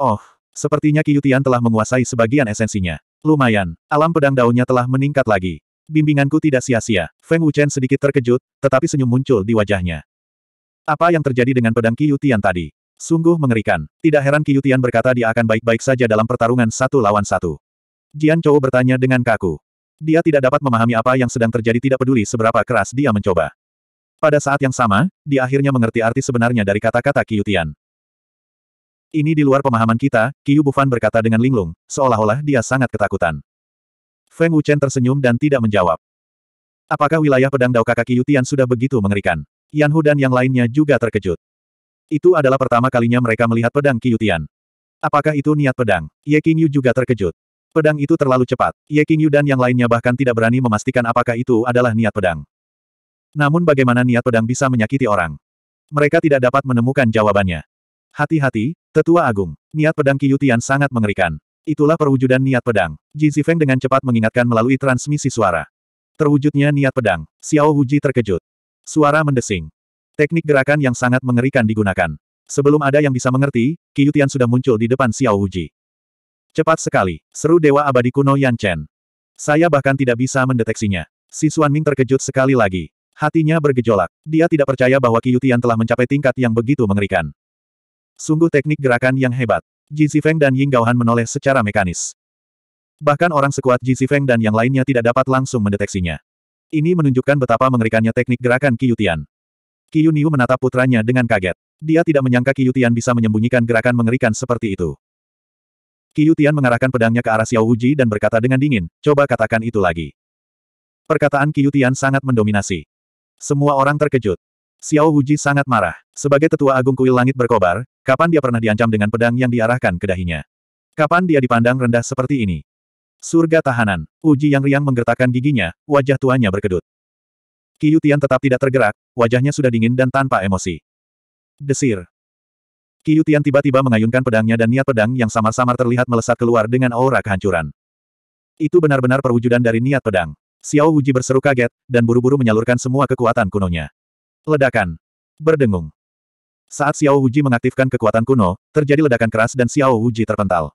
Oh, sepertinya Qiyutian telah menguasai sebagian esensinya. Lumayan, alam pedang daunnya telah meningkat lagi. Bimbinganku tidak sia-sia. Feng Wuchen sedikit terkejut, tetapi senyum muncul di wajahnya. Apa yang terjadi dengan pedang Qiyutian tadi? Sungguh mengerikan. Tidak heran Qiyutian berkata dia akan baik-baik saja dalam pertarungan satu lawan satu. Jian Chou bertanya dengan kaku. Dia tidak dapat memahami apa yang sedang terjadi tidak peduli seberapa keras dia mencoba. Pada saat yang sama, dia akhirnya mengerti arti sebenarnya dari kata-kata Qiyutian. Ini di luar pemahaman kita, Qiu Bufan berkata dengan linglung, seolah-olah dia sangat ketakutan. Feng Wuchen tersenyum dan tidak menjawab. Apakah wilayah pedang Dao kakak Qiu Tian sudah begitu mengerikan? Yan Hu dan yang lainnya juga terkejut. Itu adalah pertama kalinya mereka melihat pedang Qiu Tian. Apakah itu niat pedang? Ye Qingyu juga terkejut. Pedang itu terlalu cepat. Ye Qingyu dan yang lainnya bahkan tidak berani memastikan apakah itu adalah niat pedang. Namun bagaimana niat pedang bisa menyakiti orang? Mereka tidak dapat menemukan jawabannya. Hati-hati, Tetua Agung. Niat pedang Qiyutian sangat mengerikan. Itulah perwujudan niat pedang. Ji Zifeng dengan cepat mengingatkan melalui transmisi suara. Terwujudnya niat pedang. Xiao Huji terkejut. Suara mendesing. Teknik gerakan yang sangat mengerikan digunakan. Sebelum ada yang bisa mengerti, Qiyutian sudah muncul di depan Xiao Huji. Cepat sekali, seru Dewa Abadi kuno Yan Chen. Saya bahkan tidak bisa mendeteksinya. Si Xuan Ming terkejut sekali lagi. Hatinya bergejolak. Dia tidak percaya bahwa Qiyutian telah mencapai tingkat yang begitu mengerikan. Sungguh teknik gerakan yang hebat. Ji Zifeng dan Ying Gaohan menoleh secara mekanis. Bahkan orang sekuat Ji Zifeng dan yang lainnya tidak dapat langsung mendeteksinya. Ini menunjukkan betapa mengerikannya teknik gerakan Qiyutian. Qiyu Niu menatap putranya dengan kaget. Dia tidak menyangka Qiyutian bisa menyembunyikan gerakan mengerikan seperti itu. Qiyutian mengarahkan pedangnya ke arah Xiao Wuji dan berkata dengan dingin, coba katakan itu lagi. Perkataan Qiyutian sangat mendominasi. Semua orang terkejut. Xiao Wuji sangat marah. Sebagai tetua agung kuil langit berkobar, kapan dia pernah diancam dengan pedang yang diarahkan ke dahinya? Kapan dia dipandang rendah seperti ini? Surga tahanan. Uji yang riang menggertakkan giginya, wajah tuanya berkedut. Tian tetap tidak tergerak, wajahnya sudah dingin dan tanpa emosi. Desir. Tian tiba-tiba mengayunkan pedangnya dan niat pedang yang samar-samar terlihat melesat keluar dengan aura kehancuran. Itu benar-benar perwujudan dari niat pedang. Xiao Wuji berseru kaget, dan buru-buru menyalurkan semua kekuatan kunonya. Ledakan. Berdengung. Saat Xiao Wuji mengaktifkan kekuatan kuno, terjadi ledakan keras dan Xiao Wuji terpental.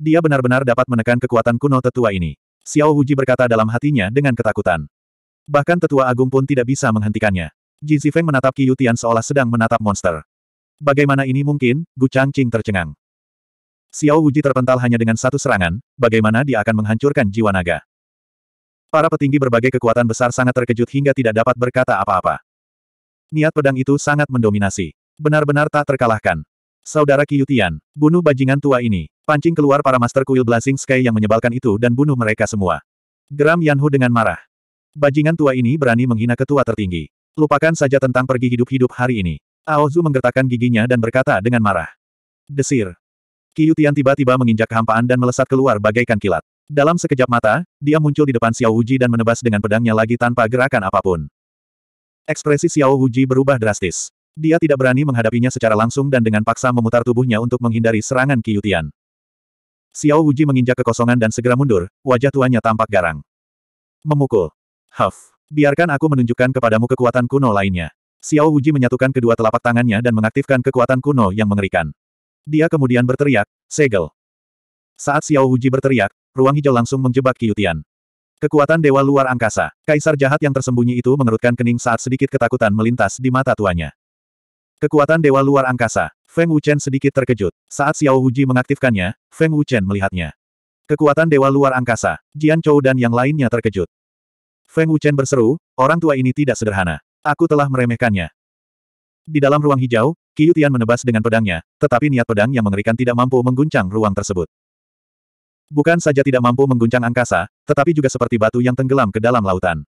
Dia benar-benar dapat menekan kekuatan kuno tetua ini. Xiao Wuji berkata dalam hatinya dengan ketakutan. Bahkan tetua agung pun tidak bisa menghentikannya. Ji Zifeng menatap Qiu Tian seolah sedang menatap monster. Bagaimana ini mungkin? Gu Changqing tercengang. Xiao Wuji terpental hanya dengan satu serangan, bagaimana dia akan menghancurkan jiwa naga? Para petinggi berbagai kekuatan besar sangat terkejut hingga tidak dapat berkata apa-apa. Niat pedang itu sangat mendominasi. Benar-benar tak terkalahkan. Saudara Qiyutian, bunuh bajingan tua ini. Pancing keluar para Master Kuil Blazing Sky yang menyebalkan itu dan bunuh mereka semua. Geram Yanhu dengan marah. Bajingan tua ini berani menghina ketua tertinggi. Lupakan saja tentang pergi hidup-hidup hari ini. Aozu menggertakkan giginya dan berkata dengan marah. Desir. Qiyutian tiba-tiba menginjak kehampaan dan melesat keluar bagaikan kilat. Dalam sekejap mata, dia muncul di depan Xiao Wuji dan menebas dengan pedangnya lagi tanpa gerakan apa pun. Ekspresi Xiao Wuji berubah drastis. Dia tidak berani menghadapinya secara langsung dan dengan paksa memutar tubuhnya untuk menghindari serangan Qiyutian. Xiao Wuji menginjak kekosongan dan segera mundur, wajah tuanya tampak garang. Memukul. Huff. Biarkan aku menunjukkan kepadamu kekuatan kuno lainnya. Xiao Wuji menyatukan kedua telapak tangannya dan mengaktifkan kekuatan kuno yang mengerikan. Dia kemudian berteriak, segel. Saat Xiao Wuji berteriak, ruang hijau langsung menjebak Qiyutian. Kekuatan Dewa Luar Angkasa. Kaisar jahat yang tersembunyi itu mengerutkan kening saat sedikit ketakutan melintas di mata tuanya. Kekuatan Dewa Luar Angkasa. Feng Wuchen sedikit terkejut. Saat Xiao Wuji mengaktifkannya, Feng Wuchen melihatnya. Kekuatan Dewa Luar Angkasa. Jian Chou dan yang lainnya terkejut. Feng Wuchen berseru, orang tua ini tidak sederhana. Aku telah meremehkannya. Di dalam ruang hijau, Qiu Tian menebas dengan pedangnya, tetapi niat pedang yang mengerikan tidak mampu mengguncang ruang tersebut. Bukan saja tidak mampu mengguncang angkasa, tetapi juga seperti batu yang tenggelam ke dalam lautan.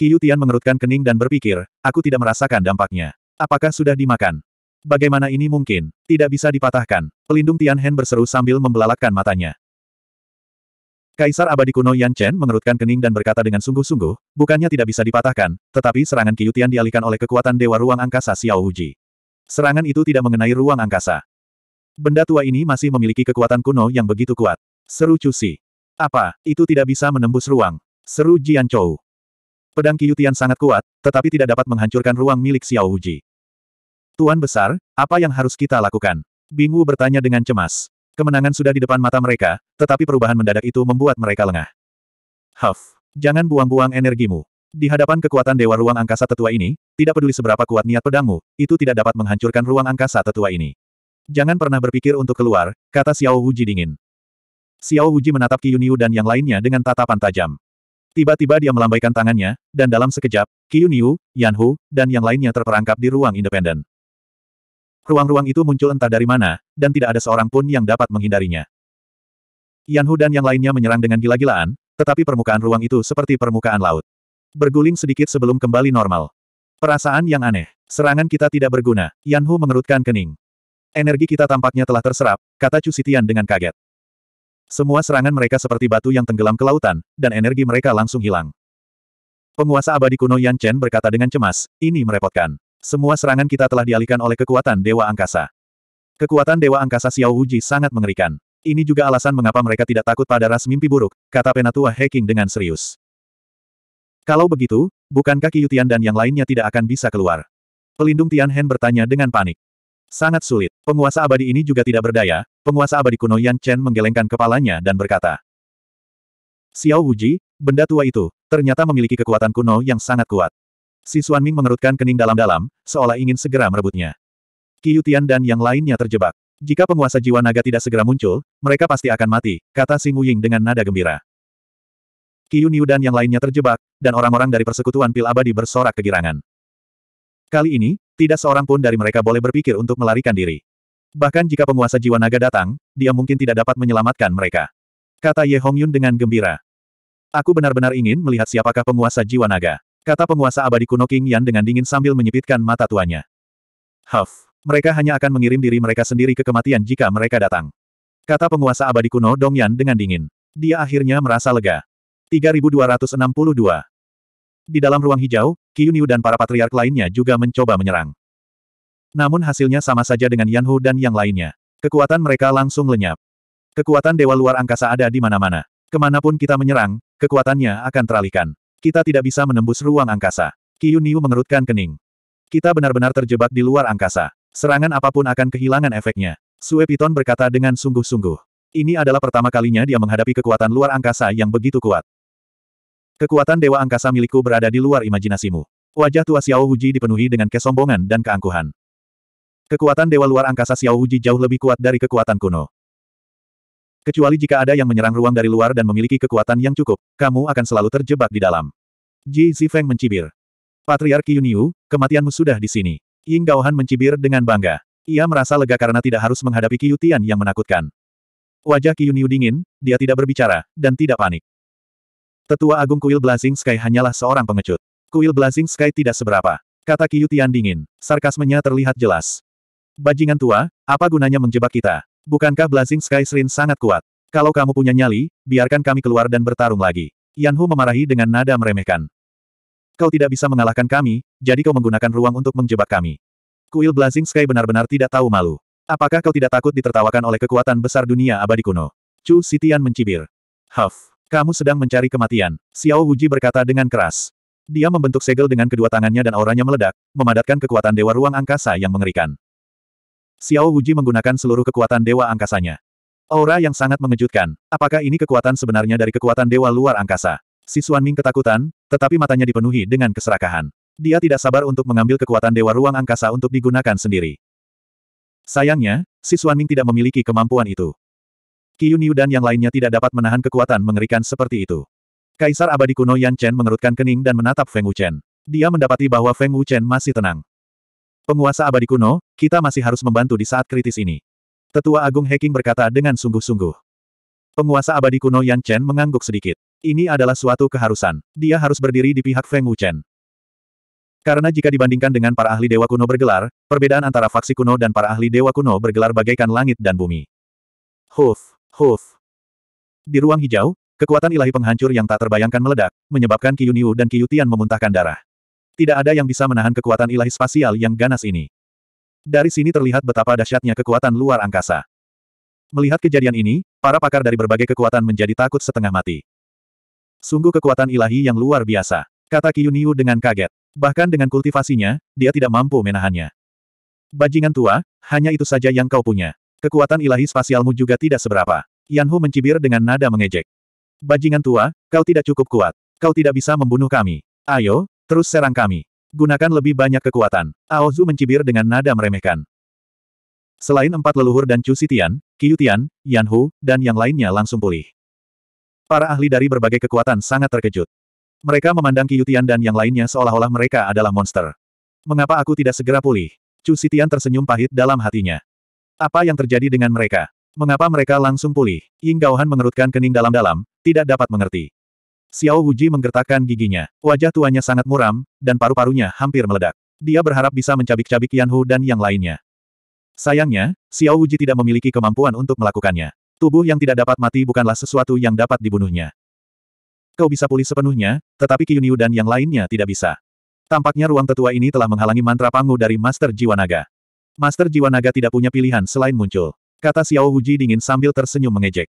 Qiu Tian mengerutkan kening dan berpikir, aku tidak merasakan dampaknya. Apakah sudah dimakan? Bagaimana ini mungkin? Tidak bisa dipatahkan. Pelindung Tian Hen berseru sambil membelalakkan matanya. Kaisar abadi kuno Yan Chen mengerutkan kening dan berkata dengan sungguh-sungguh, bukannya tidak bisa dipatahkan, tetapi serangan Qiu Tian dialihkan oleh kekuatan Dewa Ruang Angkasa Xiao Wuji. Serangan itu tidak mengenai ruang angkasa. Benda tua ini masih memiliki kekuatan kuno yang begitu kuat. Seru Cusi. Apa, itu tidak bisa menembus ruang? Seru Jian Chou. Pedang Qiyutian sangat kuat, tetapi tidak dapat menghancurkan ruang milik Xiao Wuji. Tuan Besar, apa yang harus kita lakukan? Bing Wu bertanya dengan cemas. Kemenangan sudah di depan mata mereka, tetapi perubahan mendadak itu membuat mereka lengah. Huff, jangan buang-buang energimu. Di hadapan kekuatan Dewa Ruang Angkasa Tetua ini, tidak peduli seberapa kuat niat pedangmu, itu tidak dapat menghancurkan ruang angkasa tetua ini. Jangan pernah berpikir untuk keluar, kata Xiao Wuji dingin. Xiao Wuji menatap Qi Yuniu dan yang lainnya dengan tatapan tajam. Tiba-tiba dia melambaikan tangannya, dan dalam sekejap, Qi Yuniu, Yan Hu, dan yang lainnya terperangkap di ruang independen. Ruang-ruang itu muncul entah dari mana, dan tidak ada seorang pun yang dapat menghindarinya. Yan Hu dan yang lainnya menyerang dengan gila-gilaan, tetapi permukaan ruang itu seperti permukaan laut. Berguling sedikit sebelum kembali normal. Perasaan yang aneh. Serangan kita tidak berguna. Yan Hu mengerutkan kening. Energi kita tampaknya telah terserap, kata Chu Sitian dengan kaget. Semua serangan mereka seperti batu yang tenggelam ke lautan, dan energi mereka langsung hilang. Penguasa abadi kuno Yan Chen berkata dengan cemas, ini merepotkan. Semua serangan kita telah dialihkan oleh kekuatan Dewa Angkasa. Kekuatan Dewa Angkasa Xiao Wuji sangat mengerikan. Ini juga alasan mengapa mereka tidak takut pada ras mimpi buruk, kata penatua Heking dengan serius. Kalau begitu, bukankah Qiyutian dan yang lainnya tidak akan bisa keluar? Pelindung Tian Hen bertanya dengan panik. Sangat sulit. Penguasa abadi ini juga tidak berdaya, penguasa abadi kuno Yan Chen menggelengkan kepalanya dan berkata. Xiao Wuji, benda tua itu, ternyata memiliki kekuatan kuno yang sangat kuat. Si Xuanming mengerutkan kening dalam-dalam, seolah ingin segera merebutnya. Qi Yutian dan yang lainnya terjebak. Jika penguasa jiwa naga tidak segera muncul, mereka pasti akan mati, kata Xing Wuying dengan nada gembira. Qi Yuniu dan yang lainnya terjebak, dan orang-orang dari persekutuan pil abadi bersorak kegirangan. Kali ini, tidak seorang pun dari mereka boleh berpikir untuk melarikan diri. Bahkan jika penguasa jiwa naga datang, dia mungkin tidak dapat menyelamatkan mereka. Kata Ye Hongyun dengan gembira. Aku benar-benar ingin melihat siapakah penguasa jiwa naga. Kata penguasa abadi kuno King Yan dengan dingin sambil menyipitkan mata tuanya. Huff, mereka hanya akan mengirim diri mereka sendiri ke kematian jika mereka datang. Kata penguasa abadi kuno Dong Yan dengan dingin. Dia akhirnya merasa lega. 3262 di dalam ruang hijau, Qi Yuniu dan para patriark lainnya juga mencoba menyerang. Namun hasilnya sama saja dengan Yan Hu dan yang lainnya. Kekuatan mereka langsung lenyap. Kekuatan Dewa Luar Angkasa ada di mana-mana. Ke mana pun kita menyerang, kekuatannya akan teralihkan. Kita tidak bisa menembus ruang angkasa. Qi Yuniu mengerutkan kening. Kita benar-benar terjebak di luar angkasa. Serangan apa pun akan kehilangan efeknya. Sue Piton berkata dengan sungguh-sungguh. Ini adalah pertama kalinya dia menghadapi kekuatan luar angkasa yang begitu kuat. Kekuatan dewa angkasa milikku berada di luar imajinasimu. Wajah tua Xiao Wuji dipenuhi dengan kesombongan dan keangkuhan. Kekuatan dewa luar angkasa Xiao Wuji jauh lebih kuat dari kekuatan kuno. Kecuali jika ada yang menyerang ruang dari luar dan memiliki kekuatan yang cukup, kamu akan selalu terjebak di dalam. Ji Zifeng mencibir. Patriark Yuniu, kematianmu sudah di sini. Ying Gaohan mencibir dengan bangga. Ia merasa lega karena tidak harus menghadapi Qiyutian yang menakutkan. Wajah Qi Yuniu dingin, dia tidak berbicara, dan tidak panik. Tetua Agung Kuil Blazing Sky hanyalah seorang pengecut. Kuil Blazing Sky tidak seberapa. Kata Qiyutian dingin. Sarkasmenya terlihat jelas. Bajingan tua, apa gunanya menjebak kita? Bukankah Blazing Sky Srin sangat kuat? Kalau kamu punya nyali, biarkan kami keluar dan bertarung lagi. Yan Hu memarahi dengan nada meremehkan. Kau tidak bisa mengalahkan kami, jadi kau menggunakan ruang untuk menjebak kami. Kuil Blazing Sky benar-benar tidak tahu malu. Apakah kau tidak takut ditertawakan oleh kekuatan besar dunia abadi kuno? Chu Sitian mencibir. Huff. Kamu sedang mencari kematian. Xiao Wuji berkata dengan keras. Dia membentuk segel dengan kedua tangannya dan auranya meledak, memadatkan kekuatan Dewa Ruang Angkasa yang mengerikan. Xiao Wuji menggunakan seluruh kekuatan Dewa Angkasanya. Aura yang sangat mengejutkan. Apakah ini kekuatan sebenarnya dari kekuatan Dewa Luar Angkasa? Si Xuan Ming ketakutan, tetapi matanya dipenuhi dengan keserakahan. Dia tidak sabar untuk mengambil kekuatan Dewa Ruang Angkasa untuk digunakan sendiri. Sayangnya, si Xuan Ming tidak memiliki kemampuan itu. Qi Yuniu dan yang lainnya tidak dapat menahan kekuatan mengerikan seperti itu. Kaisar abadi kuno Yan Chen mengerutkan kening dan menatap Feng Wuchen. Dia mendapati bahwa Feng Wuchen masih tenang. Penguasa abadi kuno, kita masih harus membantu di saat kritis ini. Tetua Agung Heking berkata dengan sungguh-sungguh. Penguasa abadi kuno Yan Chen mengangguk sedikit. Ini adalah suatu keharusan. Dia harus berdiri di pihak Feng Wuchen. Karena jika dibandingkan dengan para ahli dewa kuno bergelar, perbedaan antara faksi kuno dan para ahli dewa kuno bergelar bagaikan langit dan bumi. Huf, Huf. Di ruang hijau, kekuatan ilahi penghancur yang tak terbayangkan meledak, menyebabkan Qi Yuniu dan Qi Yutian memuntahkan darah. Tidak ada yang bisa menahan kekuatan ilahi spasial yang ganas ini. Dari sini terlihat betapa dahsyatnya kekuatan luar angkasa. Melihat kejadian ini, para pakar dari berbagai kekuatan menjadi takut setengah mati. Sungguh kekuatan ilahi yang luar biasa, kata Qi Yuniu dengan kaget. Bahkan dengan kultivasinya, dia tidak mampu menahannya. Bajingan tua, hanya itu saja yang kau punya. Kekuatan ilahi spasialmu juga tidak seberapa. Yan Hu mencibir dengan nada mengejek. Bajingan tua, kau tidak cukup kuat. Kau tidak bisa membunuh kami. Ayo, terus serang kami. Gunakan lebih banyak kekuatan. Aozu mencibir dengan nada meremehkan. Selain empat leluhur dan Chu Xitian, Qiu Tian, Yan Hu, dan yang lainnya langsung pulih. Para ahli dari berbagai kekuatan sangat terkejut. Mereka memandang Qiu Tian dan yang lainnya seolah-olah mereka adalah monster. Mengapa aku tidak segera pulih? Chu Xitian tersenyum pahit dalam hatinya. Apa yang terjadi dengan mereka? Mengapa mereka langsung pulih? Ying Gaohan mengerutkan kening dalam-dalam, tidak dapat mengerti. Xiao Wuji menggertakkan giginya. Wajah tuanya sangat muram, dan paru-parunya hampir meledak. Dia berharap bisa mencabik-cabik Yan Hu dan yang lainnya. Sayangnya, Xiao Wuji tidak memiliki kemampuan untuk melakukannya. Tubuh yang tidak dapat mati bukanlah sesuatu yang dapat dibunuhnya. Kau bisa pulih sepenuhnya, tetapi Qiyuniu dan yang lainnya tidak bisa. Tampaknya ruang tetua ini telah menghalangi mantra pangu dari Master Jiwa Naga. Master Jiwa Naga tidak punya pilihan selain muncul. Kata Xiao Wuji dingin sambil tersenyum mengejek.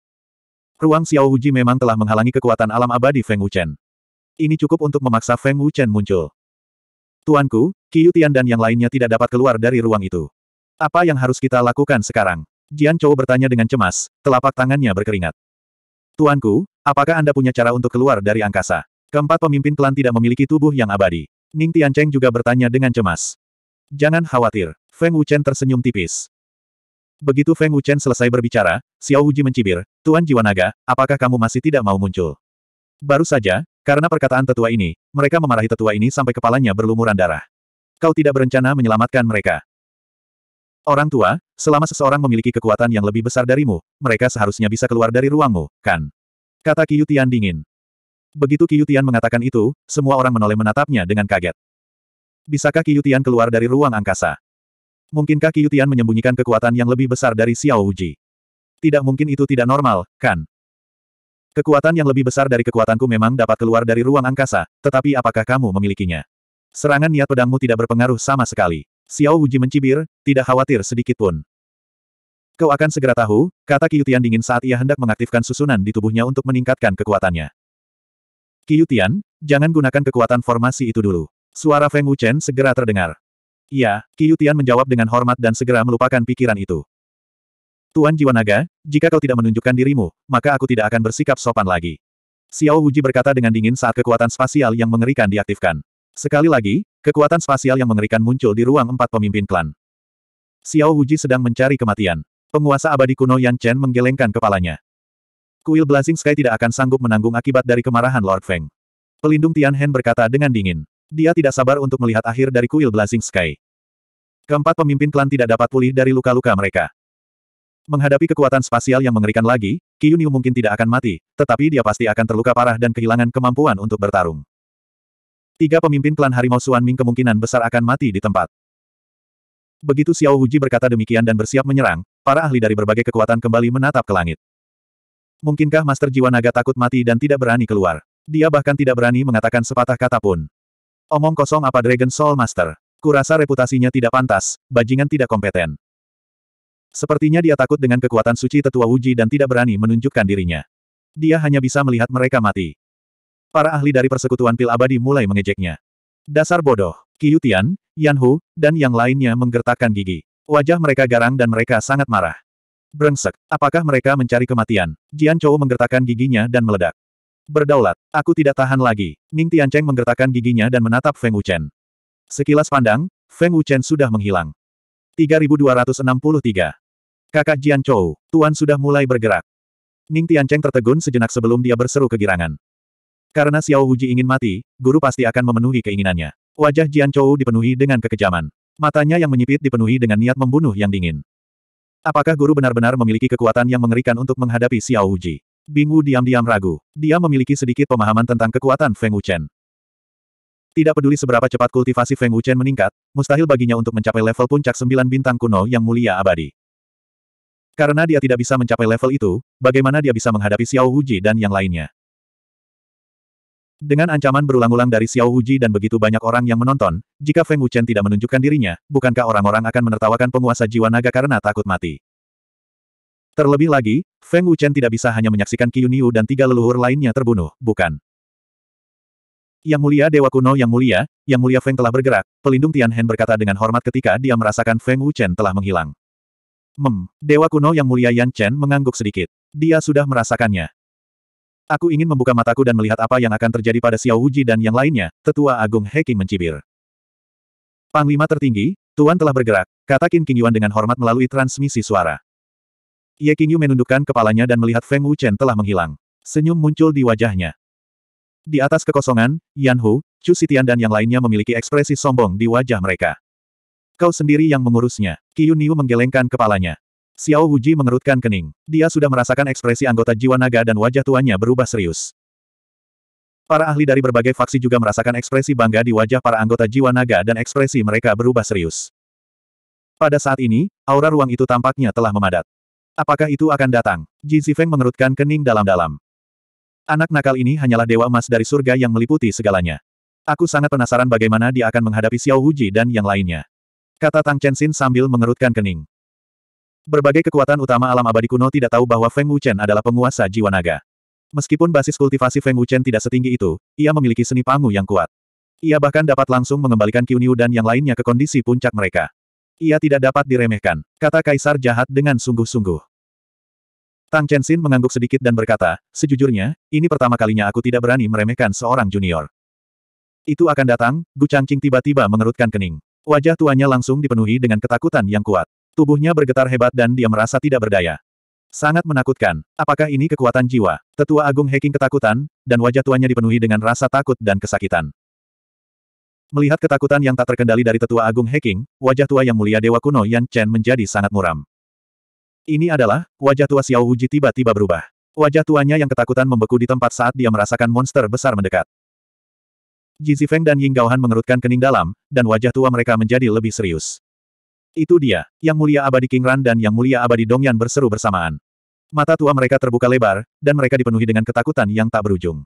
Ruang Xiao Wuji memang telah menghalangi kekuatan alam abadi Feng Wuchen. Ini cukup untuk memaksa Feng Wuchen muncul. Tuanku, Qiu Tian dan yang lainnya tidak dapat keluar dari ruang itu. Apa yang harus kita lakukan sekarang? Jian Chou bertanya dengan cemas, telapak tangannya berkeringat. Tuanku, apakah Anda punya cara untuk keluar dari angkasa? Keempat pemimpin klan tidak memiliki tubuh yang abadi. Ning Tiancheng juga bertanya dengan cemas. Jangan khawatir, Feng Wuchen tersenyum tipis. Begitu Feng Wuchen selesai berbicara, Xiao Wuji mencibir, Tuan Jiwa Naga, apakah kamu masih tidak mau muncul? Baru saja, karena perkataan tetua ini, mereka memarahi tetua ini sampai kepalanya berlumuran darah. Kau tidak berencana menyelamatkan mereka. Orang tua, selama seseorang memiliki kekuatan yang lebih besar darimu, mereka seharusnya bisa keluar dari ruangmu, kan? Kata Qiu Tian dingin. Begitu Qiu Tian mengatakan itu, semua orang menoleh menatapnya dengan kaget. Bisakah Qiu Tian keluar dari ruang angkasa? Mungkinkah Qiu Tian menyembunyikan kekuatan yang lebih besar dari Xiao Wuji? Tidak mungkin itu tidak normal, kan? Kekuatan yang lebih besar dari kekuatanku memang dapat keluar dari ruang angkasa, tetapi apakah kamu memilikinya? Serangan niat pedangmu tidak berpengaruh sama sekali. Xiao Wuji mencibir, tidak khawatir sedikit pun. Kau akan segera tahu, kata Tian dingin saat ia hendak mengaktifkan susunan di tubuhnya untuk meningkatkan kekuatannya. Tian, jangan gunakan kekuatan formasi itu dulu. Suara Feng Wuchen segera terdengar. Iya, Tian menjawab dengan hormat dan segera melupakan pikiran itu. Tuan Jiwa Naga, jika kau tidak menunjukkan dirimu, maka aku tidak akan bersikap sopan lagi. Xiao Wuji berkata dengan dingin saat kekuatan spasial yang mengerikan diaktifkan. Sekali lagi, kekuatan spasial yang mengerikan muncul di ruang empat pemimpin klan. Xiao Wuji sedang mencari kematian. Penguasa abadi kuno Yan Chen menggelengkan kepalanya. Kuil Blazing Sky tidak akan sanggup menanggung akibat dari kemarahan Lord Feng. Pelindung Tian Hen berkata dengan dingin. Dia tidak sabar untuk melihat akhir dari kuil Blazing Sky. Keempat pemimpin klan tidak dapat pulih dari luka-luka mereka. Menghadapi kekuatan spasial yang mengerikan lagi, Qiu Niu mungkin tidak akan mati, tetapi dia pasti akan terluka parah dan kehilangan kemampuan untuk bertarung. Tiga pemimpin klan Harimau Suan Ming kemungkinan besar akan mati di tempat. Begitu Xiao Wuji berkata demikian dan bersiap menyerang, para ahli dari berbagai kekuatan kembali menatap ke langit. Mungkinkah Master Jiwa Naga takut mati dan tidak berani keluar? Dia bahkan tidak berani mengatakan sepatah kata pun. Omong kosong apa Dragon Soul Master? Kurasa reputasinya tidak pantas, bajingan tidak kompeten. Sepertinya dia takut dengan kekuatan suci tetua Wuji dan tidak berani menunjukkan dirinya. Dia hanya bisa melihat mereka mati. Para ahli dari persekutuan pil abadi mulai mengejeknya. Dasar bodoh. Qiu Tian, Yan Hu, dan yang lainnya menggertakkan gigi. Wajah mereka garang dan mereka sangat marah. Brengsek, apakah mereka mencari kematian? Jian Chou menggertakkan giginya dan meledak. Berdaulat, aku tidak tahan lagi. Ning Tiancheng menggertakkan giginya dan menatap Feng Wuchen. Sekilas pandang, Feng Wuchen sudah menghilang. 3263. Kakak Jian Chou, Tuan sudah mulai bergerak. Ning Tiancheng tertegun sejenak sebelum dia berseru kegirangan. Karena Xiao Wuji ingin mati, guru pasti akan memenuhi keinginannya. Wajah Jian Chou dipenuhi dengan kekejaman. Matanya yang menyipit dipenuhi dengan niat membunuh yang dingin. Apakah guru benar-benar memiliki kekuatan yang mengerikan untuk menghadapi Xiao Wuji? Bing Wu diam-diam ragu. Dia memiliki sedikit pemahaman tentang kekuatan Feng Wuchen. Tidak peduli seberapa cepat kultivasi Feng Wuchen meningkat, mustahil baginya untuk mencapai level puncak sembilan bintang kuno yang mulia abadi. Karena dia tidak bisa mencapai level itu, bagaimana dia bisa menghadapi Xiao Wuji dan yang lainnya? Dengan ancaman berulang-ulang dari Xiao Wuji dan begitu banyak orang yang menonton, jika Feng Wuchen tidak menunjukkan dirinya, bukankah orang-orang akan menertawakan penguasa jiwa naga karena takut mati? Terlebih lagi, Feng Wuchen tidak bisa hanya menyaksikan Niu dan tiga leluhur lainnya terbunuh, bukan? Yang mulia Dewa Kuno Yang Mulia, Yang Mulia Feng telah bergerak, pelindung Tian Hen berkata dengan hormat ketika dia merasakan Feng Wuchen telah menghilang. Mem, Dewa Kuno Yang Mulia Yan Chen mengangguk sedikit. Dia sudah merasakannya. Aku ingin membuka mataku dan melihat apa yang akan terjadi pada Xiao Wuji dan yang lainnya, Tetua Agung Heking mencibir. Panglima tertinggi, Tuan telah bergerak, kata Qin Qing Yuan dengan hormat melalui transmisi suara. Ye Qingyu menundukkan kepalanya dan melihat Feng Wuchen telah menghilang. Senyum muncul di wajahnya. Di atas kekosongan, Yan Hu, Chu Xitian dan yang lainnya memiliki ekspresi sombong di wajah mereka. Kau sendiri yang mengurusnya. Qiyu Niu menggelengkan kepalanya. Xiao Wuji mengerutkan kening. Dia sudah merasakan ekspresi anggota jiwa naga dan wajah tuannya berubah serius. Para ahli dari berbagai faksi juga merasakan ekspresi bangga di wajah para anggota jiwa naga dan ekspresi mereka berubah serius. Pada saat ini, aura ruang itu tampaknya telah memadat. Apakah itu akan datang? Ji Zifeng mengerutkan kening dalam-dalam. Anak nakal ini hanyalah dewa emas dari surga yang meliputi segalanya. Aku sangat penasaran bagaimana dia akan menghadapi Xiao Wuji dan yang lainnya. Kata Tang Chenxin sambil mengerutkan kening. Berbagai kekuatan utama alam abadi kuno tidak tahu bahwa Feng Wuchen adalah penguasa jiwa naga. Meskipun basis kultivasi Feng Wuchen tidak setinggi itu, ia memiliki seni pangu yang kuat. Ia bahkan dapat langsung mengembalikan Qiu dan yang lainnya ke kondisi puncak mereka. Ia tidak dapat diremehkan, kata Kaisar jahat dengan sungguh-sungguh. Tang Chenxin mengangguk sedikit dan berkata, sejujurnya, ini pertama kalinya aku tidak berani meremehkan seorang junior. Itu akan datang, Gu Changqing tiba-tiba mengerutkan kening. Wajah tuanya langsung dipenuhi dengan ketakutan yang kuat. Tubuhnya bergetar hebat dan dia merasa tidak berdaya. Sangat menakutkan. Apakah ini kekuatan jiwa? Tetua Agung Heking ketakutan, dan wajah tuanya dipenuhi dengan rasa takut dan kesakitan. Melihat ketakutan yang tak terkendali dari Tetua Agung Heking, wajah tua yang mulia Dewa Kuno Yan Chen menjadi sangat muram. Ini adalah, wajah tua Xiao Wuji tiba-tiba berubah. Wajah tuanya yang ketakutan membeku di tempat saat dia merasakan monster besar mendekat. Ji Zifeng dan Ying Gaohan mengerutkan kening dalam, dan wajah tua mereka menjadi lebih serius. Itu dia, Yang Mulia Abadi King Ran dan Yang Mulia Abadi Dongyan berseru bersamaan. Mata tua mereka terbuka lebar, dan mereka dipenuhi dengan ketakutan yang tak berujung.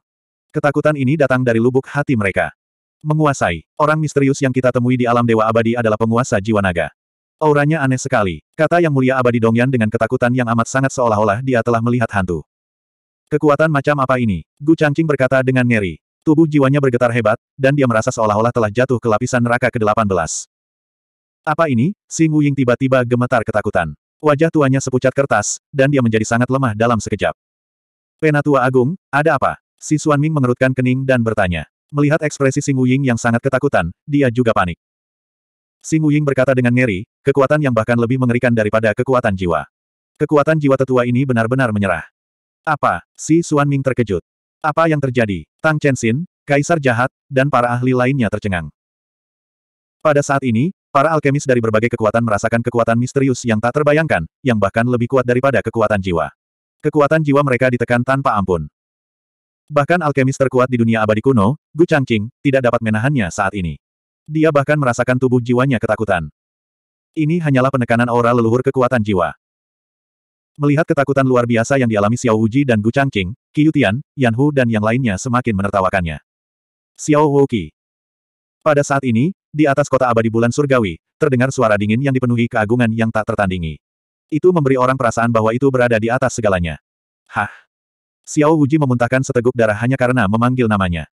Ketakutan ini datang dari lubuk hati mereka. Menguasai, orang misterius yang kita temui di alam dewa abadi adalah penguasa jiwa naga. Auranya aneh sekali, kata Yang Mulia Abadi Dongyan dengan ketakutan yang amat sangat seolah-olah dia telah melihat hantu. Kekuatan macam apa ini? Gu Changqing berkata dengan ngeri. Tubuh jiwanya bergetar hebat, dan dia merasa seolah-olah telah jatuh ke lapisan neraka ke-18. Apa ini? Xing Wuying tiba-tiba gemetar ketakutan. Wajah tuanya sepucat kertas, dan dia menjadi sangat lemah dalam sekejap. Penatua Agung, ada apa? Si Xuan Ming mengerutkan kening dan bertanya. Melihat ekspresi Xing Wuying yang sangat ketakutan, dia juga panik. Xing Wuying berkata dengan ngeri, kekuatan yang bahkan lebih mengerikan daripada kekuatan jiwa. Kekuatan jiwa tetua ini benar-benar menyerah. Apa? Si Xuan Ming terkejut. Apa yang terjadi? Tang Chenxin, Kaisar Jahat, dan para ahli lainnya tercengang. Pada saat ini, para alkemis dari berbagai kekuatan merasakan kekuatan misterius yang tak terbayangkan, yang bahkan lebih kuat daripada kekuatan jiwa. Kekuatan jiwa mereka ditekan tanpa ampun. Bahkan alkemis terkuat di dunia abadi kuno, Gu Changqing, tidak dapat menahannya saat ini. Dia bahkan merasakan tubuh jiwanya ketakutan. Ini hanyalah penekanan aura leluhur kekuatan jiwa. Melihat ketakutan luar biasa yang dialami Xiao Wuji dan Gu Changqing, Qi Yutian, Yan Hu dan yang lainnya semakin menertawakannya. Xiao Wuqi. Pada saat ini, di atas kota abadi bulan surgawi, terdengar suara dingin yang dipenuhi keagungan yang tak tertandingi. Itu memberi orang perasaan bahwa itu berada di atas segalanya. Hah! Xiao Wuji memuntahkan seteguk darah hanya karena memanggil namanya.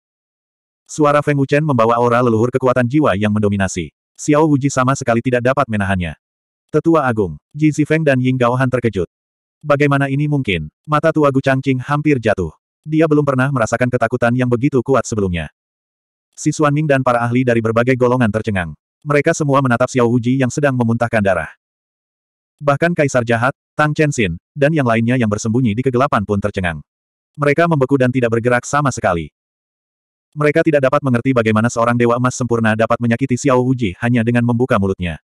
Suara Feng Wuchen membawa aura leluhur kekuatan jiwa yang mendominasi. Xiao Wuji sama sekali tidak dapat menahannya. Tetua Agung, Ji Zifeng dan Ying Gaohan terkejut. Bagaimana ini mungkin? Mata tua Gu Changqing hampir jatuh. Dia belum pernah merasakan ketakutan yang begitu kuat sebelumnya. Si Xuan Ming dan para ahli dari berbagai golongan tercengang. Mereka semua menatap Xiao Wuji yang sedang memuntahkan darah. Bahkan Kaisar Jahat, Tang Chenxin, dan yang lainnya yang bersembunyi di kegelapan pun tercengang. Mereka membeku dan tidak bergerak sama sekali. Mereka tidak dapat mengerti bagaimana seorang dewa emas sempurna dapat menyakiti Xiao Wuji hanya dengan membuka mulutnya.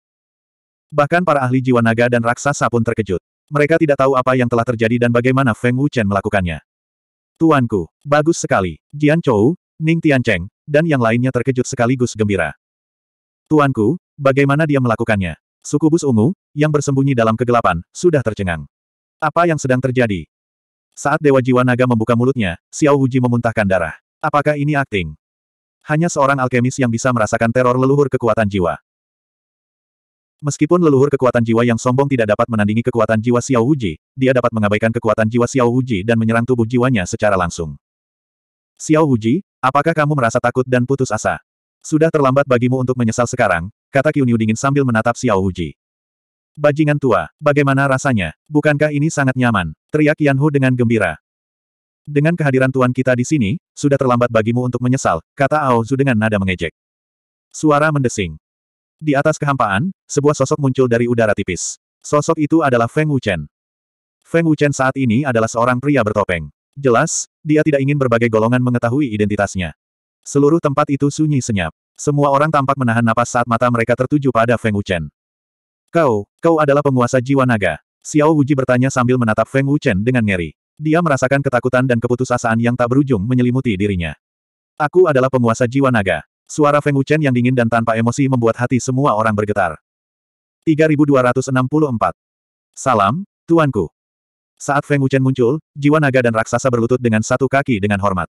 Bahkan para ahli jiwa naga dan raksasa pun terkejut. Mereka tidak tahu apa yang telah terjadi dan bagaimana Feng Wuchen melakukannya. Tuanku, bagus sekali. Jian Chou, Ning Tiancheng, dan yang lainnya terkejut sekaligus gembira. Tuanku, bagaimana dia melakukannya? Suku bus ungu, yang bersembunyi dalam kegelapan, sudah tercengang. Apa yang sedang terjadi? Saat Dewa Jiwa Naga membuka mulutnya, Xiao Wuji memuntahkan darah. Apakah ini akting? Hanya seorang alkemis yang bisa merasakan teror leluhur kekuatan jiwa. Meskipun leluhur kekuatan jiwa yang sombong tidak dapat menandingi kekuatan jiwa Xiao Wuji, dia dapat mengabaikan kekuatan jiwa Xiao Wuji dan menyerang tubuh jiwanya secara langsung. Xiao Wuji, apakah kamu merasa takut dan putus asa? Sudah terlambat bagimu untuk menyesal sekarang, kata Qiu Niu dingin sambil menatap Xiao Huji. Bajingan tua, bagaimana rasanya? Bukankah ini sangat nyaman? Teriak Yan Hu dengan gembira. Dengan kehadiran tuan kita di sini, sudah terlambat bagimu untuk menyesal, kata Ao Zu dengan nada mengejek. Suara mendesing. Di atas kehampaan, sebuah sosok muncul dari udara tipis. Sosok itu adalah Feng Wuchen. Feng Wuchen saat ini adalah seorang pria bertopeng. Jelas, dia tidak ingin berbagai golongan mengetahui identitasnya. Seluruh tempat itu sunyi senyap. Semua orang tampak menahan napas saat mata mereka tertuju pada Feng Wuchen. Kau, kau adalah penguasa jiwa naga. Xiao Wuji bertanya sambil menatap Feng Wuchen dengan ngeri. Dia merasakan ketakutan dan keputusasaan yang tak berujung menyelimuti dirinya. Aku adalah penguasa jiwa naga. Suara Feng Wuchen yang dingin dan tanpa emosi membuat hati semua orang bergetar. 3264. Salam, tuanku. Saat Feng Wuchen muncul, jiwa naga dan raksasa berlutut dengan satu kaki dengan hormat.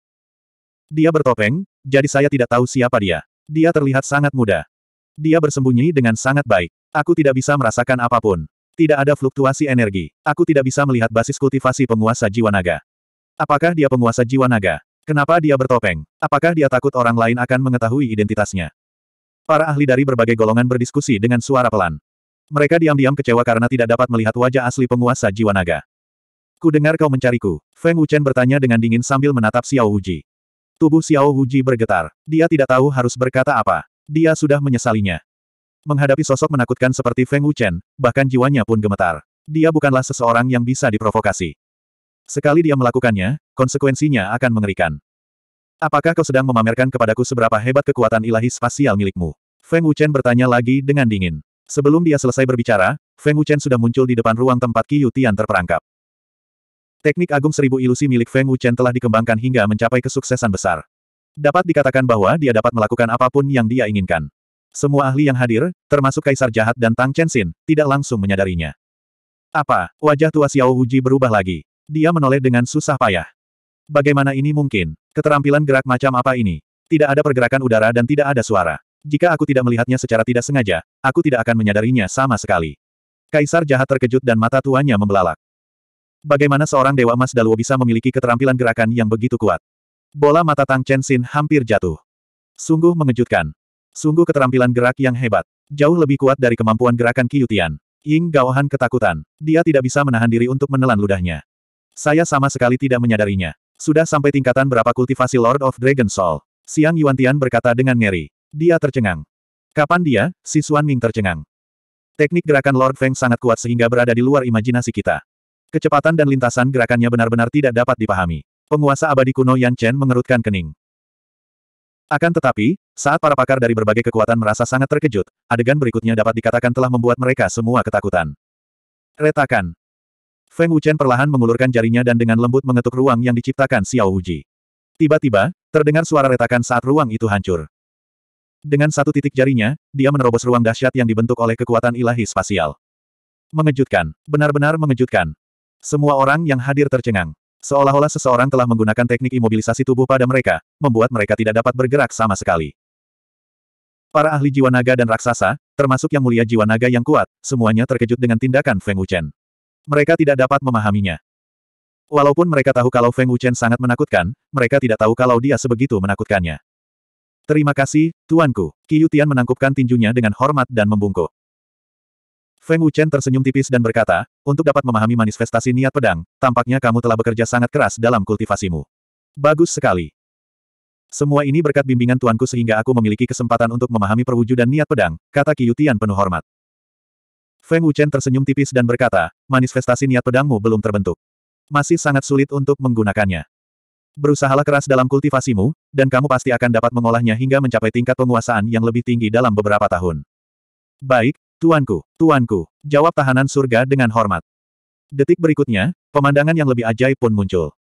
Dia bertopeng, jadi saya tidak tahu siapa dia. Dia terlihat sangat muda. Dia bersembunyi dengan sangat baik. Aku tidak bisa merasakan apa pun. Tidak ada fluktuasi energi. Aku tidak bisa melihat basis kultivasi penguasa jiwa naga. Apakah dia penguasa jiwa naga? Kenapa dia bertopeng? Apakah dia takut orang lain akan mengetahui identitasnya? Para ahli dari berbagai golongan berdiskusi dengan suara pelan. Mereka diam-diam kecewa karena tidak dapat melihat wajah asli penguasa jiwa naga. Ku dengar kau mencariku. Feng Wuchen bertanya dengan dingin sambil menatap Xiao Wuji. Tubuh Xiao Wuji bergetar. Dia tidak tahu harus berkata apa. Dia sudah menyesalinya. Menghadapi sosok menakutkan seperti Feng Wuchen, bahkan jiwanya pun gemetar. Dia bukanlah seseorang yang bisa diprovokasi. Sekali dia melakukannya, konsekuensinya akan mengerikan. Apakah kau sedang memamerkan kepadaku seberapa hebat kekuatan ilahi spasial milikmu? Feng Wuchen bertanya lagi dengan dingin. Sebelum dia selesai berbicara, Feng Wuchen sudah muncul di depan ruang tempat Qiu Tian terperangkap. Teknik agung seribu ilusi milik Feng Wuchen telah dikembangkan hingga mencapai kesuksesan besar. Dapat dikatakan bahwa dia dapat melakukan apa pun yang dia inginkan. Semua ahli yang hadir, termasuk Kaisar Jahat dan Tang Chenxin, tidak langsung menyadarinya. Apa, wajah tua Xiao Wuji berubah lagi. Dia menoleh dengan susah payah. Bagaimana ini mungkin? Keterampilan gerak macam apa ini? Tidak ada pergerakan udara dan tidak ada suara. Jika aku tidak melihatnya secara tidak sengaja, aku tidak akan menyadarinya sama sekali. Kaisar jahat terkejut dan mata tuanya membelalak. Bagaimana seorang Dewa Emas Daluo bisa memiliki keterampilan gerakan yang begitu kuat? Bola mata Tang Chenxin hampir jatuh. Sungguh mengejutkan. Sungguh keterampilan gerak yang hebat. Jauh lebih kuat dari kemampuan gerakan Qiyutian. Ying Gaohan ketakutan. Dia tidak bisa menahan diri untuk menelan ludahnya. Saya sama sekali tidak menyadarinya. Sudah sampai tingkatan berapa kultivasi Lord of Dragon Soul? Siang Yuantian berkata dengan ngeri. Dia tercengang. Kapan dia, si Suan Ming tercengang? Teknik gerakan Lord Feng sangat kuat sehingga berada di luar imajinasi kita. Kecepatan dan lintasan gerakannya benar-benar tidak dapat dipahami. Penguasa abadi kuno Yan Chen mengerutkan kening. Akan tetapi, saat para pakar dari berbagai kekuatan merasa sangat terkejut, adegan berikutnya dapat dikatakan telah membuat mereka semua ketakutan. Retakan. Feng Wuchen perlahan mengulurkan jarinya dan dengan lembut mengetuk ruang yang diciptakan Xiao Wuji. Tiba-tiba, terdengar suara retakan saat ruang itu hancur. Dengan satu titik jarinya, dia menerobos ruang dahsyat yang dibentuk oleh kekuatan ilahi spasial. Mengejutkan, benar-benar mengejutkan. Semua orang yang hadir tercengang. Seolah-olah seseorang telah menggunakan teknik imobilisasi tubuh pada mereka, membuat mereka tidak dapat bergerak sama sekali. Para ahli jiwa naga dan raksasa, termasuk yang mulia jiwa naga yang kuat, semuanya terkejut dengan tindakan Feng Wuchen. Mereka tidak dapat memahaminya. Walaupun mereka tahu kalau Feng Wuchen sangat menakutkan, mereka tidak tahu kalau dia sebegitu menakutkannya. Terima kasih, tuanku. Qiu Tian menangkupkan tinjunya dengan hormat dan membungkuk. Feng Wuchen tersenyum tipis dan berkata, untuk dapat memahami manifestasi niat pedang, tampaknya kamu telah bekerja sangat keras dalam kultivasimu. Bagus sekali. Semua ini berkat bimbingan tuanku sehingga aku memiliki kesempatan untuk memahami perwujudan niat pedang, kata Tian penuh hormat. Feng Wuchen tersenyum tipis dan berkata, manifestasi niat pedangmu belum terbentuk. Masih sangat sulit untuk menggunakannya. Berusahalah keras dalam kultivasimu, dan kamu pasti akan dapat mengolahnya hingga mencapai tingkat penguasaan yang lebih tinggi dalam beberapa tahun. Baik, Tuanku, tuanku, jawab tahanan surga dengan hormat. Detik berikutnya, pemandangan yang lebih ajaib pun muncul.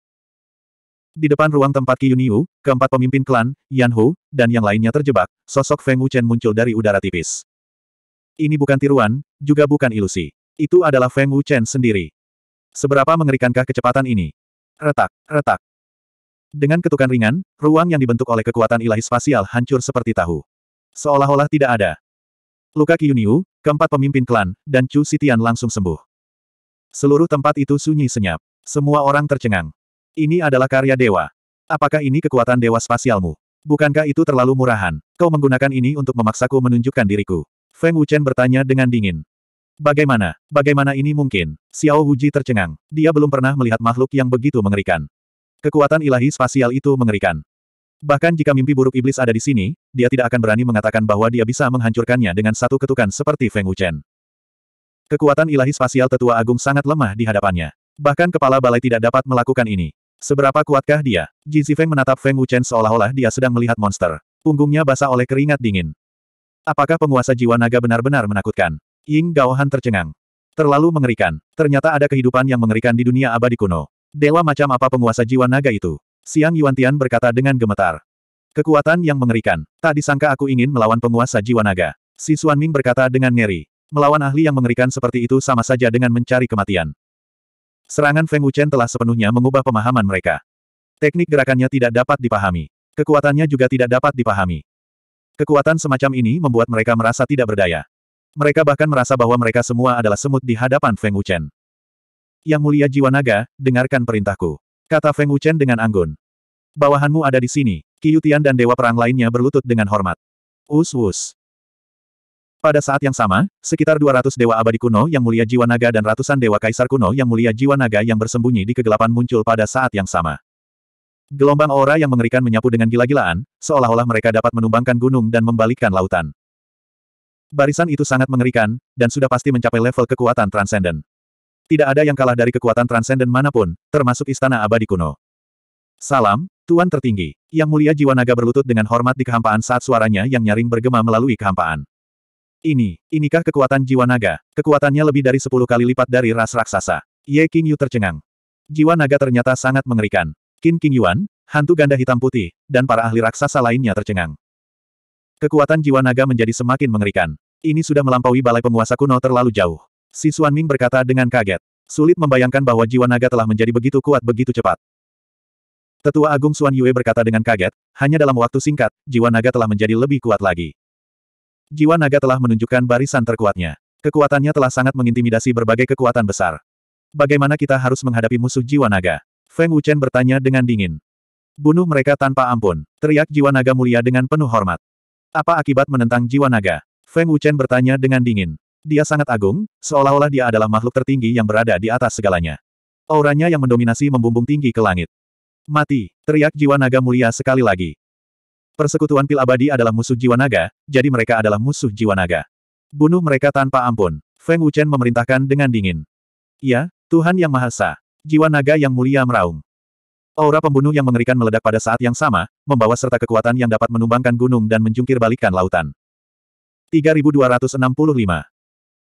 Di depan ruang tempat Qi Yuniu, keempat pemimpin klan, Yan Hu, dan yang lainnya terjebak, sosok Feng Wuchen muncul dari udara tipis. Ini bukan tiruan, juga bukan ilusi. Itu adalah Feng Wuchen sendiri. Seberapa mengerikankah kecepatan ini? Retak, retak. Dengan ketukan ringan, ruang yang dibentuk oleh kekuatan ilahi spasial hancur seperti tahu. Seolah-olah tidak ada. Luka Qiyuniu, keempat pemimpin klan, dan Chu Sitian langsung sembuh. Seluruh tempat itu sunyi senyap. Semua orang tercengang. Ini adalah karya dewa. Apakah ini kekuatan dewa spasialmu? Bukankah itu terlalu murahan? Kau menggunakan ini untuk memaksaku menunjukkan diriku. Feng Wuchen bertanya dengan dingin. Bagaimana? Bagaimana ini mungkin? Xiao Wuji tercengang. Dia belum pernah melihat makhluk yang begitu mengerikan. Kekuatan ilahi spasial itu mengerikan. Bahkan jika mimpi buruk iblis ada di sini, dia tidak akan berani mengatakan bahwa dia bisa menghancurkannya dengan satu ketukan seperti Feng Wuchen. Kekuatan ilahi spasial tetua agung sangat lemah di hadapannya. Bahkan kepala balai tidak dapat melakukan ini. Seberapa kuatkah dia? Ji Zifeng menatap Feng Wuchen seolah-olah dia sedang melihat monster. Punggungnya basah oleh keringat dingin. Apakah penguasa jiwa naga benar-benar menakutkan? Ying Gaohan tercengang. Terlalu mengerikan. Ternyata ada kehidupan yang mengerikan di dunia abadi kuno. Dewa macam apa penguasa jiwa naga itu? Siang Yuantian berkata dengan gemetar. Kekuatan yang mengerikan. Tak disangka aku ingin melawan penguasa jiwa naga. Si Xuanming berkata dengan ngeri. Melawan ahli yang mengerikan seperti itu sama saja dengan mencari kematian. Serangan Feng Wuchen telah sepenuhnya mengubah pemahaman mereka. Teknik gerakannya tidak dapat dipahami. Kekuatannya juga tidak dapat dipahami. Kekuatan semacam ini membuat mereka merasa tidak berdaya. Mereka bahkan merasa bahwa mereka semua adalah semut di hadapan Feng Wuchen. Yang mulia jiwa naga, dengarkan perintahku. Kata Feng Wuchen dengan anggun. Bawahanmu ada di sini. Qiyutian dan dewa perang lainnya berlutut dengan hormat. Us-us. Pada saat yang sama, sekitar 200 dewa abadi kuno yang mulia jiwa naga dan ratusan dewa kaisar kuno yang mulia jiwa naga yang bersembunyi di kegelapan muncul pada saat yang sama. Gelombang aura yang mengerikan menyapu dengan gila-gilaan, seolah-olah mereka dapat menumbangkan gunung dan membalikkan lautan. Barisan itu sangat mengerikan, dan sudah pasti mencapai level kekuatan transenden. Tidak ada yang kalah dari kekuatan transenden mana pun, termasuk istana abadi kuno. Salam, Tuan tertinggi. Yang mulia jiwa naga berlutut dengan hormat di kehampaan saat suaranya yang nyaring bergema melalui kehampaan. Ini, inikah kekuatan jiwa naga? Kekuatannya lebih dari sepuluh kali lipat dari ras raksasa. Ye King Yu tercengang. Jiwa naga ternyata sangat mengerikan. Qin King Yuan, hantu ganda hitam putih, dan para ahli raksasa lainnya tercengang. Kekuatan jiwa naga menjadi semakin mengerikan. Ini sudah melampaui balai penguasa kuno terlalu jauh. Si Xuanming berkata dengan kaget. Sulit membayangkan bahwa jiwa naga telah menjadi begitu kuat begitu cepat. Tetua Agung Xuan Yue berkata dengan kaget, hanya dalam waktu singkat, jiwa naga telah menjadi lebih kuat lagi. Jiwa naga telah menunjukkan barisan terkuatnya. Kekuatannya telah sangat mengintimidasi berbagai kekuatan besar. Bagaimana kita harus menghadapi musuh jiwa naga? Feng Wuchen bertanya dengan dingin. Bunuh mereka tanpa ampun, teriak jiwa naga mulia dengan penuh hormat. Apa akibat menentang jiwa naga? Feng Wuchen bertanya dengan dingin. Dia sangat agung, seolah-olah dia adalah makhluk tertinggi yang berada di atas segalanya. Auranya yang mendominasi membumbung tinggi ke langit. Mati, teriak jiwa naga mulia sekali lagi. Persekutuan pil abadi adalah musuh jiwa naga, jadi mereka adalah musuh jiwa naga. Bunuh mereka tanpa ampun. Feng Wuchen memerintahkan dengan dingin. Ya, Tuhan Yang Maha Esa. Jiwa naga yang mulia meraung. Aura pembunuh yang mengerikan meledak pada saat yang sama, membawa serta kekuatan yang dapat menumbangkan gunung dan menjungkir balikkan lautan. 3265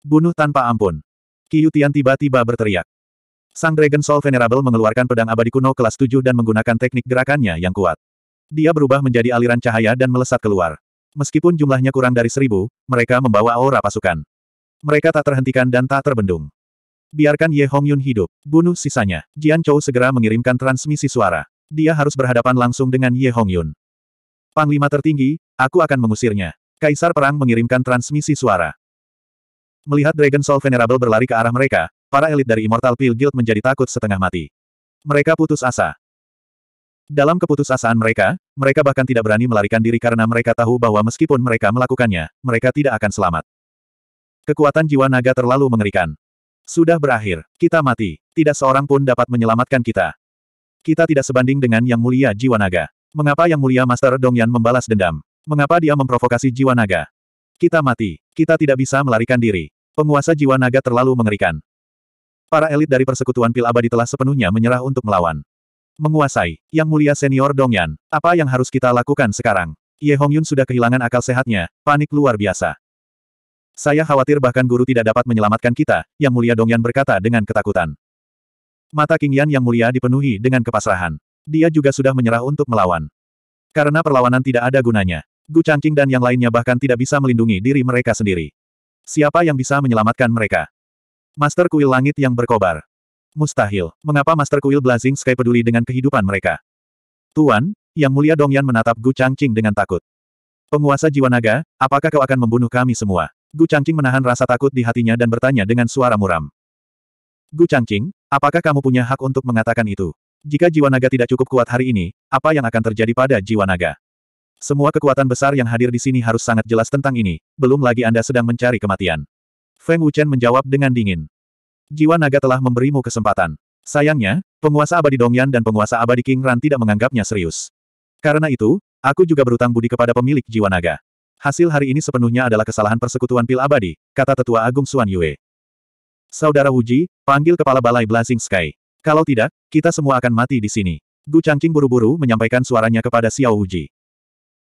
Bunuh tanpa ampun. Qiyutian tiba-tiba berteriak. Sang Dragon Soul Venerable mengeluarkan pedang abadi kuno kelas 7 dan menggunakan teknik gerakannya yang kuat. Dia berubah menjadi aliran cahaya dan melesat keluar. Meskipun jumlahnya kurang dari seribu, mereka membawa aura pasukan. Mereka tak terhentikan dan tak terbendung. Biarkan Ye Hongyun hidup. Bunuh sisanya. Jian Chou segera mengirimkan transmisi suara. Dia harus berhadapan langsung dengan Ye Hongyun. Panglima tertinggi, aku akan mengusirnya. Kaisar Perang mengirimkan transmisi suara. Melihat Dragon Soul Venerable berlari ke arah mereka, para elit dari Immortal Peel Guild menjadi takut setengah mati. Mereka putus asa. Dalam keputusasaan mereka, mereka bahkan tidak berani melarikan diri karena mereka tahu bahwa meskipun mereka melakukannya, mereka tidak akan selamat. Kekuatan jiwa naga terlalu mengerikan. Sudah berakhir, kita mati. Tidak seorang pun dapat menyelamatkan kita. Kita tidak sebanding dengan Yang Mulia Jiwa Naga. Mengapa Yang Mulia Master Dongyan membalas dendam? Mengapa dia memprovokasi Jiwa Naga? Kita mati. Kita tidak bisa melarikan diri. Penguasa jiwa naga terlalu mengerikan. Para elit dari persekutuan pil abadi telah sepenuhnya menyerah untuk melawan. Menguasai. Yang mulia senior Dongyan. Apa yang harus kita lakukan sekarang? Ye Hongyun sudah kehilangan akal sehatnya. Panik luar biasa. Saya khawatir bahkan guru tidak dapat menyelamatkan kita, Yang mulia Dongyan berkata dengan ketakutan. Mata King Yan yang mulia dipenuhi dengan kepasrahan. Dia juga sudah menyerah untuk melawan. Karena perlawanan tidak ada gunanya. Gu Changqing dan yang lainnya bahkan tidak bisa melindungi diri mereka sendiri. Siapa yang bisa menyelamatkan mereka? Master Kuil Langit yang berkobar. Mustahil. Mengapa Master Kuil Blazing Sky peduli dengan kehidupan mereka? Tuan, Yang Mulia Dongyan menatap Gu Changqing dengan takut. Penguasa jiwa naga, apakah kau akan membunuh kami semua? Gu Changqing menahan rasa takut di hatinya dan bertanya dengan suara muram. Gu Changqing, apakah kamu punya hak untuk mengatakan itu? Jika jiwa naga tidak cukup kuat hari ini, apa yang akan terjadi pada jiwa naga? Semua kekuatan besar yang hadir di sini harus sangat jelas tentang ini, belum lagi Anda sedang mencari kematian. Feng Wuchen menjawab dengan dingin. Jiwa naga telah memberimu kesempatan. Sayangnya, penguasa abadi Dongyan dan penguasa abadi King Ran tidak menganggapnya serius. Karena itu, aku juga berutang budi kepada pemilik jiwa naga. Hasil hari ini sepenuhnya adalah kesalahan persekutuan pil abadi, kata tetua Agung Suan Yue. Saudara Wuji, panggil kepala balai Blazing Sky. Kalau tidak, kita semua akan mati di sini. Gu Changqing buru-buru menyampaikan suaranya kepada Xiao Wuji.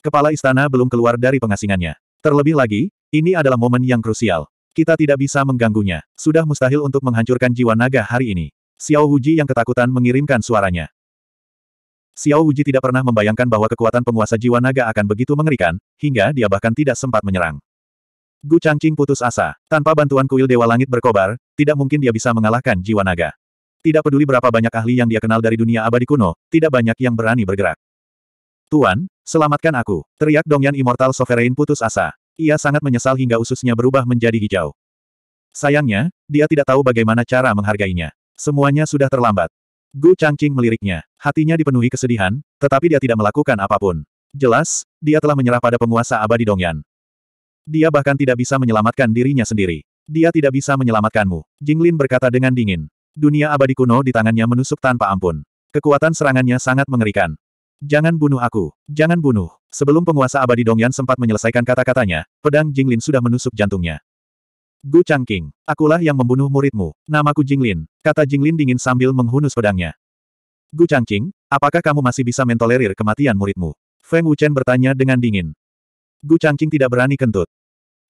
Kepala istana belum keluar dari pengasingannya. Terlebih lagi, ini adalah momen yang krusial. Kita tidak bisa mengganggunya. Sudah mustahil untuk menghancurkan jiwa naga hari ini. Xiao Wuji yang ketakutan mengirimkan suaranya. Xiao Wuji tidak pernah membayangkan bahwa kekuatan penguasa jiwa naga akan begitu mengerikan, hingga dia bahkan tidak sempat menyerang. Gu Changqing putus asa. Tanpa bantuan kuil Dewa Langit berkobar, tidak mungkin dia bisa mengalahkan jiwa naga. Tidak peduli berapa banyak ahli yang dia kenal dari dunia abadi kuno, tidak banyak yang berani bergerak. Tuan, selamatkan aku, teriak Dongyan Immortal Sovereign putus asa. Ia sangat menyesal hingga ususnya berubah menjadi hijau. Sayangnya, dia tidak tahu bagaimana cara menghargainya. Semuanya sudah terlambat. Gu Changqing meliriknya. Hatinya dipenuhi kesedihan, tetapi dia tidak melakukan apa pun. Jelas, dia telah menyerah pada penguasa abadi Dongyan. Dia bahkan tidak bisa menyelamatkan dirinya sendiri. Dia tidak bisa menyelamatkanmu. Jinglin berkata dengan dingin. Dunia abadi kuno di tangannya menusuk tanpa ampun. Kekuatan serangannya sangat mengerikan. Jangan bunuh aku. Jangan bunuh. Sebelum penguasa abadi Dongyan sempat menyelesaikan kata-katanya, pedang Jinglin sudah menusuk jantungnya. Gu Changqing, akulah yang membunuh muridmu. Namaku Jinglin, kata Jinglin dingin sambil menghunus pedangnya. Gu Changqing, apakah kamu masih bisa mentolerir kematian muridmu? Feng Wuchen bertanya dengan dingin. Gu Changqing tidak berani kentut.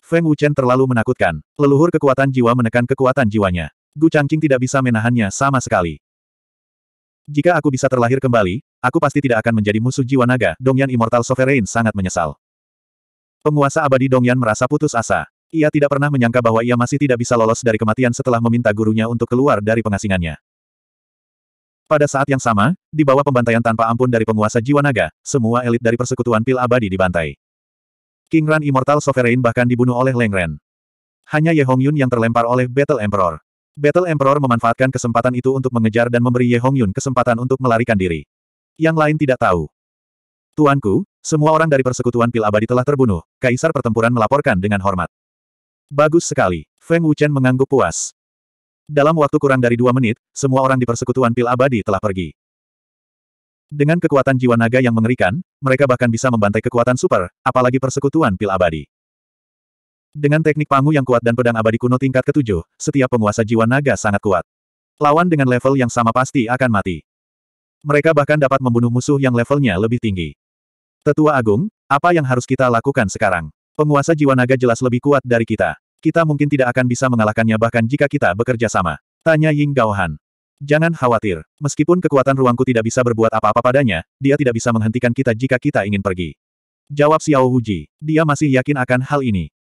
Feng Wuchen terlalu menakutkan. Leluhur kekuatan jiwa menekan kekuatan jiwanya. Gu Changqing tidak bisa menahannya sama sekali. Jika aku bisa terlahir kembali, aku pasti tidak akan menjadi musuh jiwa naga, Dongyan Immortal Sovereign sangat menyesal. Penguasa abadi Dongyan merasa putus asa. Ia tidak pernah menyangka bahwa ia masih tidak bisa lolos dari kematian setelah meminta gurunya untuk keluar dari pengasingannya. Pada saat yang sama, di bawah pembantaian tanpa ampun dari penguasa jiwa naga, semua elit dari persekutuan pil abadi dibantai. King Ran Immortal Sovereign bahkan dibunuh oleh Leng Ren. Hanya Ye Hongyun yang terlempar oleh Battle Emperor. Battle Emperor memanfaatkan kesempatan itu untuk mengejar dan memberi Ye Hongyun kesempatan untuk melarikan diri. Yang lain tidak tahu. Tuanku, semua orang dari persekutuan pil abadi telah terbunuh, Kaisar Pertempuran melaporkan dengan hormat. Bagus sekali, Feng Wuchen mengangguk puas. Dalam waktu kurang dari dua menit, semua orang di persekutuan pil abadi telah pergi. Dengan kekuatan jiwa naga yang mengerikan, mereka bahkan bisa membantai kekuatan super, apalagi persekutuan pil abadi. Dengan teknik pangu yang kuat dan pedang abadi kuno tingkat ketujuh, setiap penguasa jiwa naga sangat kuat. Lawan dengan level yang sama pasti akan mati. Mereka bahkan dapat membunuh musuh yang levelnya lebih tinggi. Tetua Agung, apa yang harus kita lakukan sekarang? Penguasa jiwa naga jelas lebih kuat dari kita. Kita mungkin tidak akan bisa mengalahkannya bahkan jika kita bekerja sama. Tanya Ying Gaohan. Jangan khawatir. Meskipun kekuatan ruangku tidak bisa berbuat apa-apa padanya, dia tidak bisa menghentikan kita jika kita ingin pergi. Jawab Xiao Wuji. Dia masih yakin akan hal ini.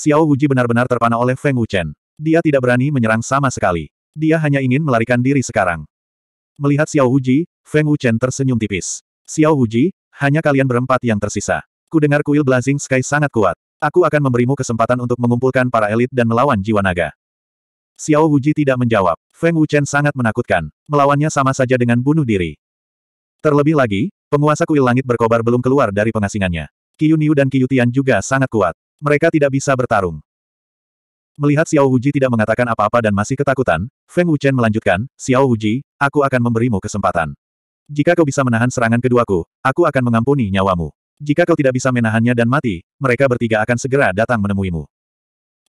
Xiao Wuji benar-benar terpana oleh Feng Wuchen. Dia tidak berani menyerang sama sekali. Dia hanya ingin melarikan diri sekarang. Melihat Xiao Wuji, Feng Wuchen tersenyum tipis. Xiao Wuji, hanya kalian berempat yang tersisa. Ku dengar kuil Blazing Sky sangat kuat. Aku akan memberimu kesempatan untuk mengumpulkan para elit dan melawan jiwa naga. Xiao Wuji tidak menjawab. Feng Wuchen sangat menakutkan. Melawannya sama saja dengan bunuh diri. Terlebih lagi, penguasa kuil langit berkobar belum keluar dari pengasingannya. Qiu Niu dan Qiu Tian juga sangat kuat. Mereka tidak bisa bertarung. Melihat Xiao Wuji tidak mengatakan apa-apa dan masih ketakutan, Feng Wuchen melanjutkan, Xiao Wuji, aku akan memberimu kesempatan. Jika kau bisa menahan serangan keduaku, aku akan mengampuni nyawamu. Jika kau tidak bisa menahannya dan mati, mereka bertiga akan segera datang menemuimu.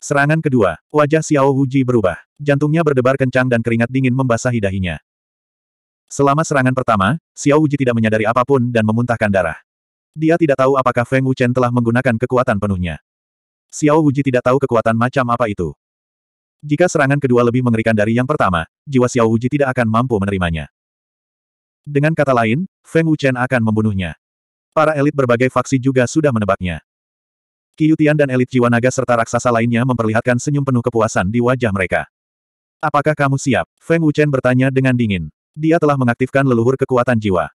Serangan kedua, wajah Xiao Wuji berubah. Jantungnya berdebar kencang dan keringat dingin membasahi dahinya. Selama serangan pertama, Xiao Wuji tidak menyadari apa pun dan memuntahkan darah. Dia tidak tahu apakah Feng Wuchen telah menggunakan kekuatan penuhnya. Xiao Wuji tidak tahu kekuatan macam apa itu. Jika serangan kedua lebih mengerikan dari yang pertama, jiwa Xiao Wuji tidak akan mampu menerimanya. Dengan kata lain, Feng Wuchen akan membunuhnya. Para elit berbagai faksi juga sudah menebaknya. Tian dan elit jiwa naga serta raksasa lainnya memperlihatkan senyum penuh kepuasan di wajah mereka. Apakah kamu siap? Feng Wuchen bertanya dengan dingin. Dia telah mengaktifkan leluhur kekuatan jiwa.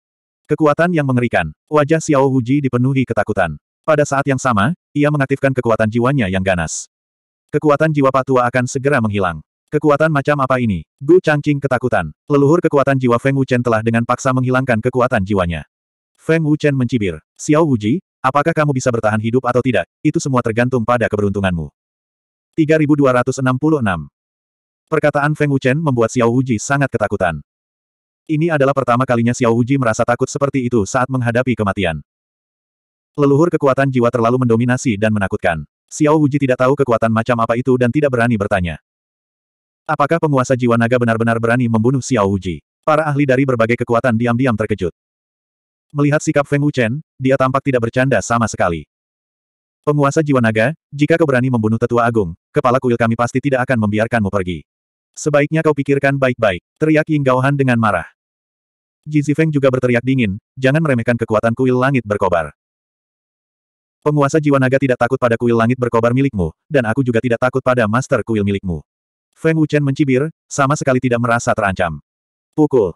Kekuatan yang mengerikan. Wajah Xiao Wuji dipenuhi ketakutan. Pada saat yang sama, ia mengaktifkan kekuatan jiwanya yang ganas. Kekuatan jiwa patua akan segera menghilang. Kekuatan macam apa ini? Gu Changqing ketakutan. Leluhur kekuatan jiwa Feng Wuchen telah dengan paksa menghilangkan kekuatan jiwanya. Feng Wuchen mencibir. Xiao Wuji, apakah kamu bisa bertahan hidup atau tidak? Itu semua tergantung pada keberuntunganmu. 3266 Perkataan Feng Wuchen membuat Xiao Wuji sangat ketakutan. Ini adalah pertama kalinya Xiao Wuji merasa takut seperti itu saat menghadapi kematian. Leluhur kekuatan jiwa terlalu mendominasi dan menakutkan. Xiao Wuji tidak tahu kekuatan macam apa itu dan tidak berani bertanya. Apakah penguasa jiwa naga benar-benar berani membunuh Xiao Wuji? Para ahli dari berbagai kekuatan diam-diam terkejut. Melihat sikap Feng Wuchen, dia tampak tidak bercanda sama sekali. Penguasa jiwa naga, jika kau berani membunuh tetua agung, kepala kuil kami pasti tidak akan membiarkanmu pergi. Sebaiknya kau pikirkan baik-baik, teriak Ying Gaohan dengan marah. Ji Zifeng juga berteriak dingin, jangan meremehkan kekuatan kuil langit berkobar. Penguasa jiwa naga tidak takut pada kuil langit berkobar milikmu, dan aku juga tidak takut pada master kuil milikmu. Feng Wuchen mencibir, sama sekali tidak merasa terancam. Pukul.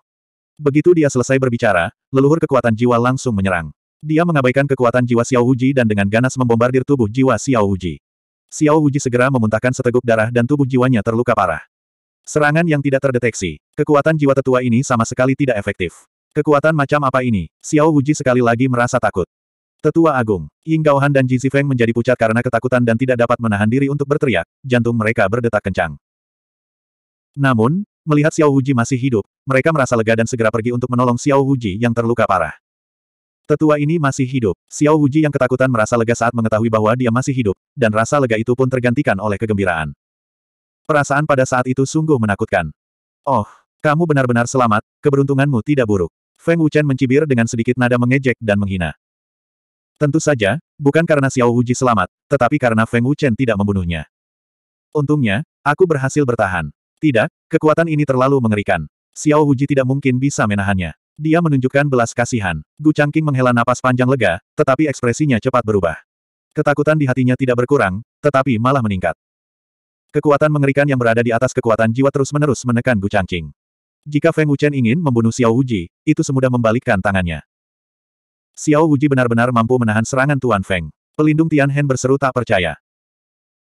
Begitu dia selesai berbicara, leluhur kekuatan jiwa langsung menyerang. Dia mengabaikan kekuatan jiwa Xiao Wuji dan dengan ganas membombardir tubuh jiwa Xiao Wuji. Xiao Wuji segera memuntahkan seteguk darah dan tubuh jiwanya terluka parah. Serangan yang tidak terdeteksi. Kekuatan jiwa tetua ini sama sekali tidak efektif. Kekuatan macam apa ini? Xiao Wuji sekali lagi merasa takut. Tetua Agung, Ying Gaohan dan Ji Zifeng menjadi pucat karena ketakutan dan tidak dapat menahan diri untuk berteriak, jantung mereka berdetak kencang. Namun, melihat Xiao Wuji masih hidup, mereka merasa lega dan segera pergi untuk menolong Xiao Wuji yang terluka parah. Tetua ini masih hidup. Xiao Wuji yang ketakutan merasa lega saat mengetahui bahwa dia masih hidup, dan rasa lega itu pun tergantikan oleh kegembiraan. Perasaan pada saat itu sungguh menakutkan. Oh, kamu benar-benar selamat, keberuntunganmu tidak buruk. Feng Wuchen mencibir dengan sedikit nada mengejek dan menghina. Tentu saja, bukan karena Xiao Wuji selamat, tetapi karena Feng Wuchen tidak membunuhnya. Untungnya, aku berhasil bertahan. Tidak, kekuatan ini terlalu mengerikan. Xiao Wuji tidak mungkin bisa menahannya. Dia menunjukkan belas kasihan. Gu Changqing menghela napas panjang lega, tetapi ekspresinya cepat berubah. Ketakutan di hatinya tidak berkurang, tetapi malah meningkat. Kekuatan mengerikan yang berada di atas kekuatan jiwa terus-menerus menekan Gu Changqing. Jika Feng Wuchen ingin membunuh Xiao Wuji, itu semudah membalikkan tangannya. Xiao Wuji benar-benar mampu menahan serangan Tuan Feng. Pelindung Tian Hen berseru tak percaya.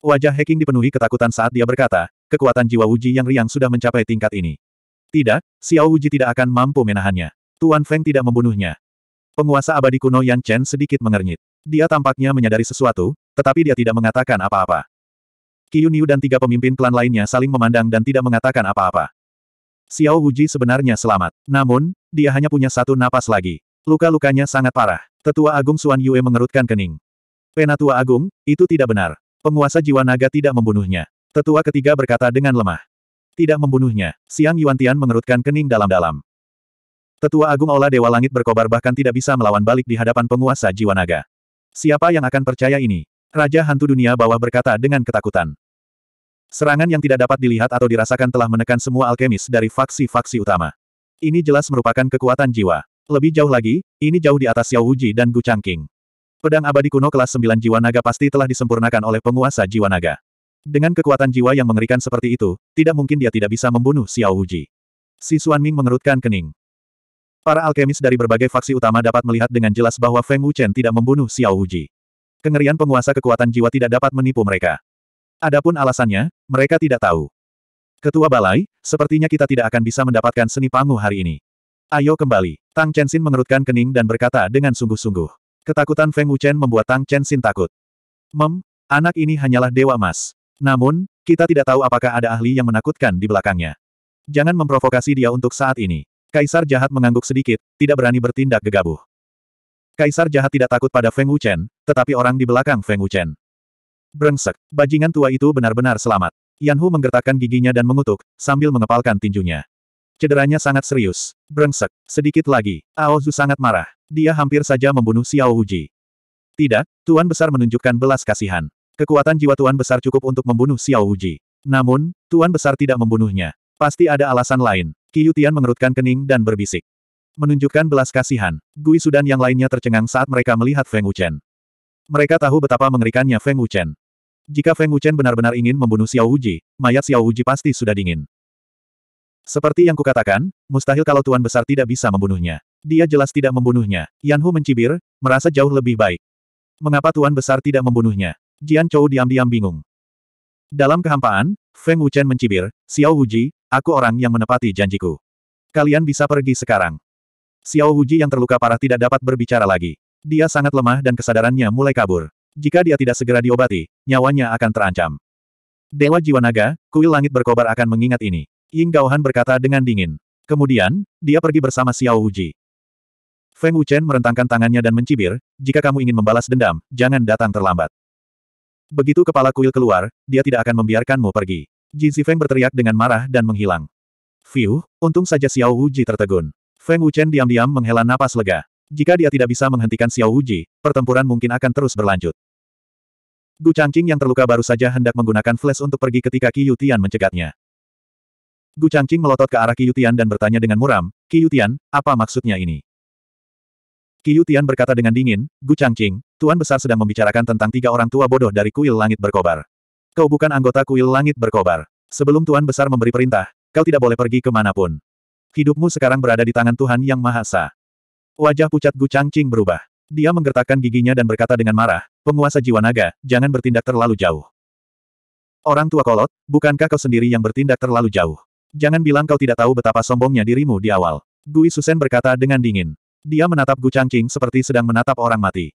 Wajah Heking dipenuhi ketakutan saat dia berkata, kekuatan jiwa Wuji yang riang sudah mencapai tingkat ini. Tidak, Xiao Wuji tidak akan mampu menahannya. Tuan Feng tidak membunuhnya. Penguasa abadi kuno Yan Chen sedikit mengernyit. Dia tampaknya menyadari sesuatu, tetapi dia tidak mengatakan apa-apa. Qiu Niu dan tiga pemimpin klan lainnya saling memandang dan tidak mengatakan apa-apa. Xiao Wuji sebenarnya selamat. Namun, dia hanya punya satu napas lagi. Luka-lukanya sangat parah. Tetua Agung Suan Yue mengerutkan kening. Penatua Agung, itu tidak benar. Penguasa jiwa naga tidak membunuhnya. Tetua ketiga berkata dengan lemah. Tidak membunuhnya. Siang Yuantian mengerutkan kening dalam-dalam. Tetua Agung Ola Dewa Langit berkobar bahkan tidak bisa melawan balik di hadapan penguasa jiwa naga. Siapa yang akan percaya ini? Raja Hantu Dunia Bawah berkata dengan ketakutan. Serangan yang tidak dapat dilihat atau dirasakan telah menekan semua alkemis dari faksi-faksi utama. Ini jelas merupakan kekuatan jiwa. Lebih jauh lagi, ini jauh di atas Xiao Wuji dan Gu Changqing. Pedang abadi kuno kelas 9 jiwa naga pasti telah disempurnakan oleh penguasa jiwa naga. Dengan kekuatan jiwa yang mengerikan seperti itu, tidak mungkin dia tidak bisa membunuh Xiao Wuji. Si Xuanming mengerutkan kening. Para alkemis dari berbagai faksi utama dapat melihat dengan jelas bahwa Feng Wuchen tidak membunuh Xiao Wuji. Kengerian penguasa kekuatan jiwa tidak dapat menipu mereka. Adapun alasannya, mereka tidak tahu. Ketua Balai, sepertinya kita tidak akan bisa mendapatkan seni pangu hari ini. Ayo kembali. Tang Chenxin mengerutkan kening dan berkata dengan sungguh-sungguh. Ketakutan Feng Wuchen membuat Tang Chenxin takut. Mem, anak ini hanyalah dewa emas. Namun, kita tidak tahu apakah ada ahli yang menakutkan di belakangnya. Jangan memprovokasi dia untuk saat ini. Kaisar jahat mengangguk sedikit, tidak berani bertindak gegabah. Kaisar jahat tidak takut pada Feng Wuchen, tetapi orang di belakang Feng Wuchen. Brengsek, bajingan tua itu benar-benar selamat. Yan Hu menggertakkan giginya dan mengutuk, sambil mengepalkan tinjunya. Cederanya sangat serius. Brengsek, sedikit lagi. Ao Zu sangat marah. Dia hampir saja membunuh Xiao Wuji. Tidak, Tuan Besar menunjukkan belas kasihan. Kekuatan jiwa Tuan Besar cukup untuk membunuh Xiao Wuji. Namun, Tuan Besar tidak membunuhnya. Pasti ada alasan lain. Qi Tian mengerutkan kening dan berbisik. Menunjukkan belas kasihan, Gui Sudan yang lainnya tercengang saat mereka melihat Feng Wuchen. Mereka tahu betapa mengerikannya Feng Wuchen. Jika Feng Wuchen benar-benar ingin membunuh Xiao Wuji, mayat Xiao Wuji pasti sudah dingin. Seperti yang kukatakan, mustahil kalau Tuan Besar tidak bisa membunuhnya. Dia jelas tidak membunuhnya. Yan Hu mencibir, merasa jauh lebih baik. Mengapa Tuan Besar tidak membunuhnya? Jian Chou diam-diam bingung. Dalam kehampaan, Feng Wuchen mencibir, Xiao Wuji, aku orang yang menepati janjiku. Kalian bisa pergi sekarang. Xiao Wuji yang terluka parah tidak dapat berbicara lagi. Dia sangat lemah dan kesadarannya mulai kabur. Jika dia tidak segera diobati, nyawanya akan terancam. Dewa Jiwa Naga, kuil langit berkobar akan mengingat ini. Ying Gaohan berkata dengan dingin. Kemudian, dia pergi bersama Xiao Wuji. Feng Wuchen merentangkan tangannya dan mencibir, jika kamu ingin membalas dendam, jangan datang terlambat. Begitu kepala kuil keluar, dia tidak akan membiarkanmu pergi. Ji Zifeng berteriak dengan marah dan menghilang. Fiu, untung saja Xiao Wuji tertegun. Feng Wuchen diam-diam menghela napas lega. Jika dia tidak bisa menghentikan Xiao Wuji, pertempuran mungkin akan terus berlanjut. Gu Changqing yang terluka baru saja hendak menggunakan flash untuk pergi ketika Qi Yutian mencegatnya. Gu Changqing melotot ke arah Qi Yutian dan bertanya dengan muram, Qi Yutian, apa maksudnya ini? Qi Yutian berkata dengan dingin, Gu Changqing, Tuan Besar sedang membicarakan tentang tiga orang tua bodoh dari kuil langit berkobar. Kau bukan anggota kuil langit berkobar. Sebelum Tuan Besar memberi perintah, Kau tidak boleh pergi ke mana pun. Hidupmu sekarang berada di tangan Tuhan Yang Maha Esa. Wajah pucat Gu Changqing berubah. Dia menggertakkan giginya dan berkata dengan marah, penguasa jiwa naga, jangan bertindak terlalu jauh. Orang tua kolot, bukankah kau sendiri yang bertindak terlalu jauh? Jangan bilang kau tidak tahu betapa sombongnya dirimu di awal. Gui Susen berkata dengan dingin. Dia menatap Gu Changqing seperti sedang menatap orang mati.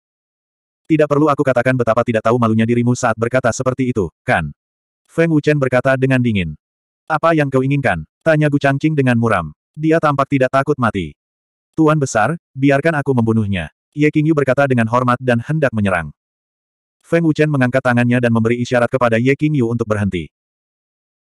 Tidak perlu aku katakan betapa tidak tahu malunya dirimu saat berkata seperti itu, kan? Feng Wuchen berkata dengan dingin. Apa yang kau inginkan? Tanya Gu Changqing dengan muram. Dia tampak tidak takut mati. Tuan besar, biarkan aku membunuhnya. Ye Qingyu berkata dengan hormat dan hendak menyerang. Feng Wuchen mengangkat tangannya dan memberi isyarat kepada Ye Qingyu untuk berhenti.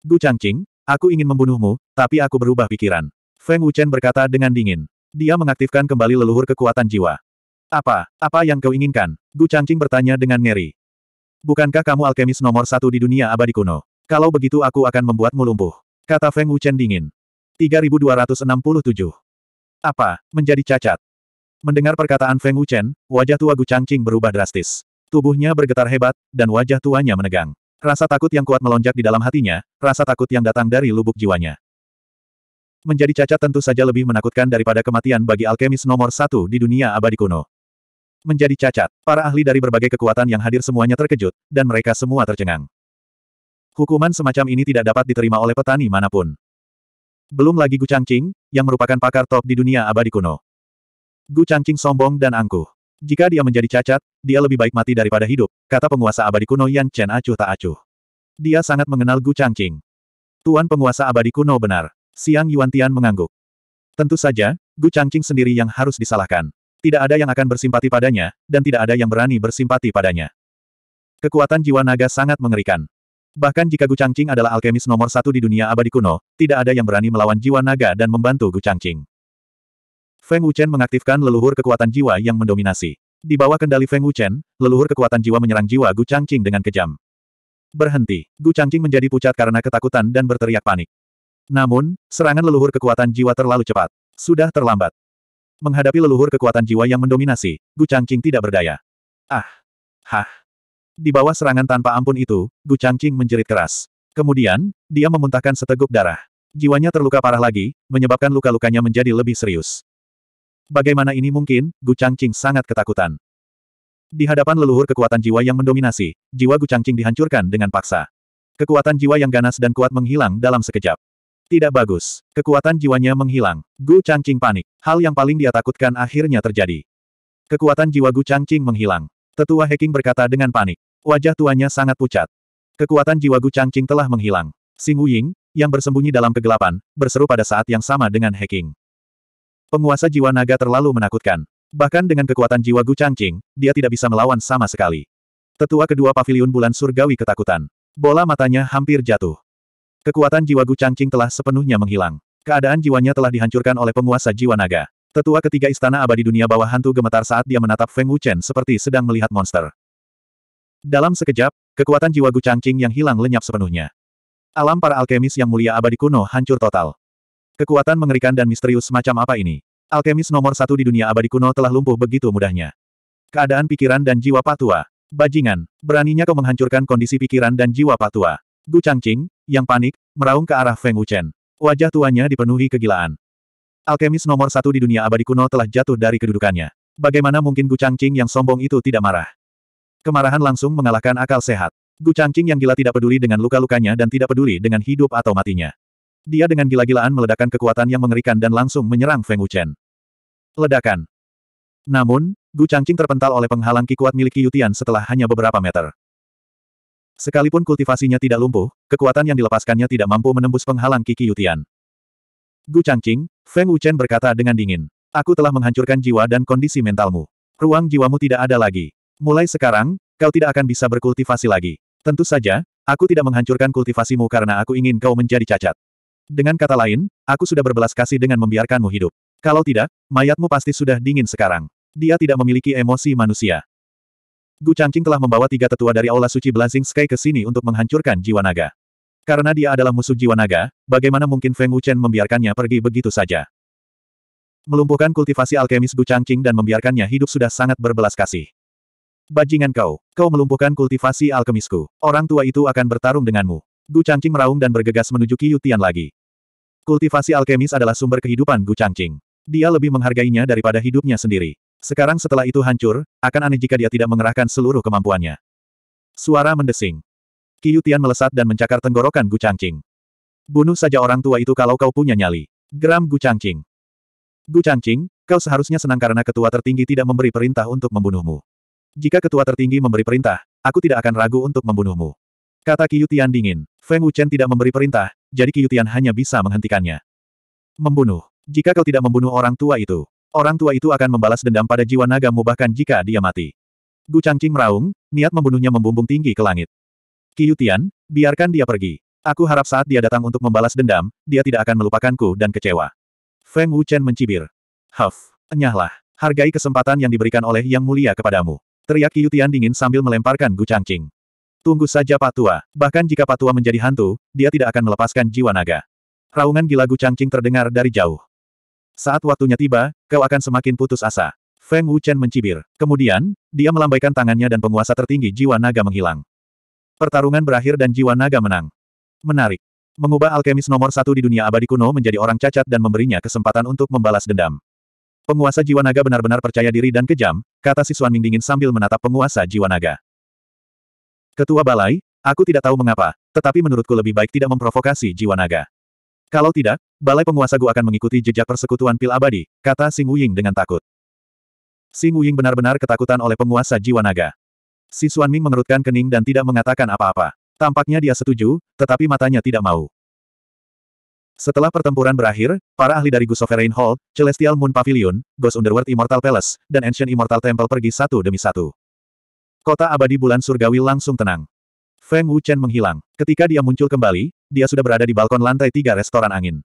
Gu Changqing, aku ingin membunuhmu, tapi aku berubah pikiran. Feng Wuchen berkata dengan dingin. Dia mengaktifkan kembali leluhur kekuatan jiwa. Apa, apa yang kau inginkan? Gu Changqing bertanya dengan ngeri. Bukankah kamu alkemis nomor satu di dunia abadi kuno? Kalau begitu aku akan membuatmu lumpuh. Kata Feng Wuchen dingin. 3267. Apa, menjadi cacat? Mendengar perkataan Feng Wuchen, wajah tua Gu Changqing berubah drastis. Tubuhnya bergetar hebat, dan wajah tuanya menegang. Rasa takut yang kuat melonjak di dalam hatinya, rasa takut yang datang dari lubuk jiwanya. Menjadi cacat tentu saja lebih menakutkan daripada kematian bagi alkemis nomor satu di dunia abadi kuno. Menjadi cacat, para ahli dari berbagai kekuatan yang hadir semuanya terkejut, dan mereka semua tercengang. Hukuman semacam ini tidak dapat diterima oleh petani mana pun. Belum lagi Gu Changqing, yang merupakan pakar top di dunia abadi kuno. Gu Changqing sombong dan angkuh. Jika dia menjadi cacat, dia lebih baik mati daripada hidup, kata penguasa abadi kuno Yan Chen acuh tak acuh. Dia sangat mengenal Gu Changqing. Tuan penguasa abadi kuno benar. Siang Yuantian mengangguk. Tentu saja, Gu Changqing sendiri yang harus disalahkan. Tidak ada yang akan bersimpati padanya, dan tidak ada yang berani bersimpati padanya. Kekuatan jiwa naga sangat mengerikan. Bahkan jika Gu Changqing adalah alkemis nomor satu di dunia abadi kuno, tidak ada yang berani melawan jiwa naga dan membantu Gu Changqing. Feng Wuchen mengaktifkan leluhur kekuatan jiwa yang mendominasi. Di bawah kendali Feng Wuchen, leluhur kekuatan jiwa menyerang jiwa Gu Changqing dengan kejam. Berhenti. Gu Changqing menjadi pucat karena ketakutan dan berteriak panik. Namun, serangan leluhur kekuatan jiwa terlalu cepat. Sudah terlambat. Menghadapi leluhur kekuatan jiwa yang mendominasi, Gu Changqing tidak berdaya. Ah! Hah! Di bawah serangan tanpa ampun itu, Gu Changqing menjerit keras. Kemudian, dia memuntahkan seteguk darah. Jiwanya terluka parah lagi, menyebabkan luka-lukanya menjadi lebih serius. Bagaimana ini mungkin, Gu Changqing sangat ketakutan. Di hadapan leluhur kekuatan jiwa yang mendominasi, jiwa Gu Changqing dihancurkan dengan paksa. Kekuatan jiwa yang ganas dan kuat menghilang dalam sekejap. Tidak bagus. Kekuatan jiwanya menghilang. Gu Changqing panik. Hal yang paling dia takutkan akhirnya terjadi. Kekuatan jiwa Gu Changqing menghilang. Tetua Heking berkata dengan panik. Wajah tuanya sangat pucat. Kekuatan jiwa Gu Changqing telah menghilang. Xing Wuying, yang bersembunyi dalam kegelapan, berseru pada saat yang sama dengan Heking. Penguasa jiwa naga terlalu menakutkan. Bahkan dengan kekuatan jiwa Gu Changqing, dia tidak bisa melawan sama sekali. Tetua kedua pavilion bulan surgawi ketakutan. Bola matanya hampir jatuh. Kekuatan jiwa Gu Changqing telah sepenuhnya menghilang. Keadaan jiwanya telah dihancurkan oleh penguasa jiwa naga. Tetua ketiga istana abadi dunia bawah hantu gemetar saat dia menatap Feng Wuchen seperti sedang melihat monster. Dalam sekejap, kekuatan jiwa Gu Changqing yang hilang lenyap sepenuhnya. Alam para alkemis yang mulia abadi kuno hancur total. Kekuatan mengerikan dan misterius semacam apa ini? Alkemis nomor satu di dunia abadi kuno telah lumpuh begitu mudahnya. Keadaan pikiran dan jiwa Patua. Bajingan, beraninya kau menghancurkan kondisi pikiran dan jiwa Patua. Gu Changqing, yang panik, meraung ke arah Feng Wuchen. Wajah tuanya dipenuhi kegilaan. Alkemis nomor satu di dunia abadi kuno telah jatuh dari kedudukannya. Bagaimana mungkin Gu Changqing yang sombong itu tidak marah? Kemarahan langsung mengalahkan akal sehat. Gu Changqing yang gila tidak peduli dengan luka-lukanya dan tidak peduli dengan hidup atau matinya. Dia dengan gila-gilaan meledakkan kekuatan yang mengerikan dan langsung menyerang Feng Wuchen. Ledakan. Namun, Gu Changqing terpental oleh penghalang ki kuat milik Yutian setelah hanya beberapa meter. Sekalipun kultivasinya tidak lumpuh, kekuatan yang dilepaskannya tidak mampu menembus penghalang Ki Yutian. Gu Changqing, Feng Wuchen berkata dengan dingin. Aku telah menghancurkan jiwa dan kondisi mentalmu. Ruang jiwamu tidak ada lagi. Mulai sekarang, kau tidak akan bisa berkultivasi lagi. Tentu saja, aku tidak menghancurkan kultivasimu karena aku ingin kau menjadi cacat. Dengan kata lain, aku sudah berbelas kasih dengan membiarkanmu hidup. Kalau tidak, mayatmu pasti sudah dingin sekarang. Dia tidak memiliki emosi manusia. Gu Changqing telah membawa tiga tetua dari Aula Suci Blazing Sky ke sini untuk menghancurkan jiwa naga. Karena dia adalah musuh jiwa naga, bagaimana mungkin Feng Wuchen membiarkannya pergi begitu saja? Melumpuhkan kultivasi alkemis Gu Changqing dan membiarkannya hidup sudah sangat berbelas kasih. Bajingan kau, kau melumpuhkan kultivasi alkemisku. Orang tua itu akan bertarung denganmu. Gu Changqing meraung dan bergegas menuju Qiu Tian lagi. Kultivasi alkemis adalah sumber kehidupan Gu Changqing. Dia lebih menghargainya daripada hidupnya sendiri. Sekarang setelah itu hancur, akan aneh jika dia tidak mengerahkan seluruh kemampuannya. Suara mendesing. Qiu Tian melesat dan mencakar tenggorokan Gu Changqing. Bunuh saja orang tua itu kalau kau punya nyali. Geram Gu Changqing. Gu Changqing, kau seharusnya senang karena ketua tertinggi tidak memberi perintah untuk membunuhmu. Jika ketua tertinggi memberi perintah, aku tidak akan ragu untuk membunuhmu. Kata Qiu Tian dingin. Feng Wuchen tidak memberi perintah, jadi Qiu Tian hanya bisa menghentikannya. Membunuh. Jika kau tidak membunuh orang tua itu, orang tua itu akan membalas dendam pada jiwa nagamu bahkan jika dia mati. Gu Changqing meraung, niat membunuhnya membumbung tinggi ke langit. Qiu Tian, biarkan dia pergi. Aku harap saat dia datang untuk membalas dendam, dia tidak akan melupakanku dan kecewa. Feng Wuchen mencibir. Huff, enyahlah. Hargai kesempatan yang diberikan oleh Yang Mulia kepadamu. Teriak Qiu Tian dingin sambil melemparkan Gu Changqing. Tunggu saja Pak Tua, bahkan jika Pak Tua menjadi hantu, dia tidak akan melepaskan jiwa naga. Raungan gila Gu Changqing terdengar dari jauh. Saat waktunya tiba, kau akan semakin putus asa. Feng Wuchen mencibir. Kemudian, dia melambaikan tangannya dan penguasa tertinggi jiwa naga menghilang. Pertarungan berakhir dan jiwa naga menang. Menarik. Mengubah alkemis nomor satu di dunia abadi kuno menjadi orang cacat dan memberinya kesempatan untuk membalas dendam. Penguasa jiwa naga benar-benar percaya diri dan kejam, kata si Suan Ming dingin sambil menatap penguasa jiwa naga. Ketua Balai, aku tidak tahu mengapa, tetapi menurutku lebih baik tidak memprovokasi jiwa naga. Kalau tidak, Balai Penguasa Gu akan mengikuti jejak persekutuan pil abadi, kata Sing Wuying dengan takut. Sing Wuying benar-benar ketakutan oleh penguasa jiwa naga. Si Suan Ming mengerutkan kening dan tidak mengatakan apa-apa. Tampaknya dia setuju, tetapi matanya tidak mau. Setelah pertempuran berakhir, para ahli dari Gu Sovereign Hall, Celestial Moon Pavilion, Ghost Underworld Immortal Palace, dan Ancient Immortal Temple pergi satu demi satu. Kota abadi bulan surgawi langsung tenang. Feng Wuchen menghilang. Ketika dia muncul kembali, dia sudah berada di balkon lantai tiga restoran angin.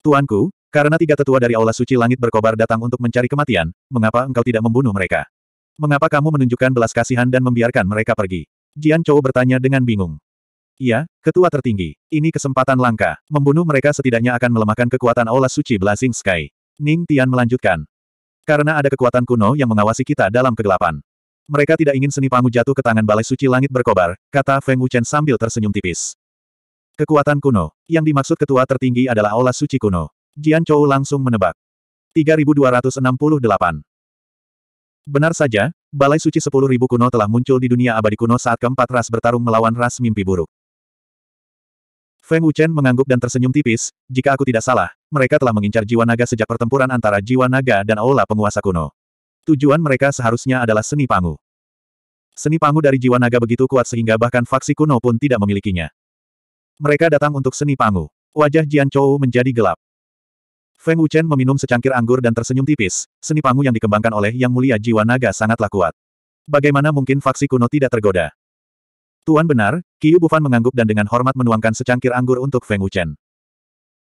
Tuanku, karena tiga tetua dari Aula Suci Langit berkobar datang untuk mencari kematian, mengapa engkau tidak membunuh mereka? Mengapa kamu menunjukkan belas kasihan dan membiarkan mereka pergi? Jian Chou bertanya dengan bingung. Iya, ketua tertinggi. Ini kesempatan langka. Membunuh mereka setidaknya akan melemahkan kekuatan Aula Suci Blazing Sky. Ning Tian melanjutkan. Karena ada kekuatan kuno yang mengawasi kita dalam kegelapan. Mereka tidak ingin seni pangu jatuh ke tangan balai suci langit berkobar, kata Feng Wuchen sambil tersenyum tipis. Kekuatan kuno. Yang dimaksud ketua tertinggi adalah aula suci kuno. Jian Chou langsung menebak. 3268. Benar saja, balai suci 10.000 kuno telah muncul di dunia abadi kuno saat keempat ras bertarung melawan ras mimpi buruk. Feng Wuchen mengangguk dan tersenyum tipis, jika aku tidak salah, mereka telah mengincar jiwa naga sejak pertempuran antara jiwa naga dan aula penguasa kuno. Tujuan mereka seharusnya adalah seni pangu. Seni pangu dari jiwa naga begitu kuat sehingga bahkan faksi kuno pun tidak memilikinya. Mereka datang untuk seni pangu. Wajah Jian Chou menjadi gelap. Feng Wuchen meminum secangkir anggur dan tersenyum tipis, seni pangu yang dikembangkan oleh Yang Mulia Jiwa Naga sangatlah kuat. Bagaimana mungkin faksi kuno tidak tergoda? Tuan benar, Qiu Bufan mengangguk dan dengan hormat menuangkan secangkir anggur untuk Feng Wuchen.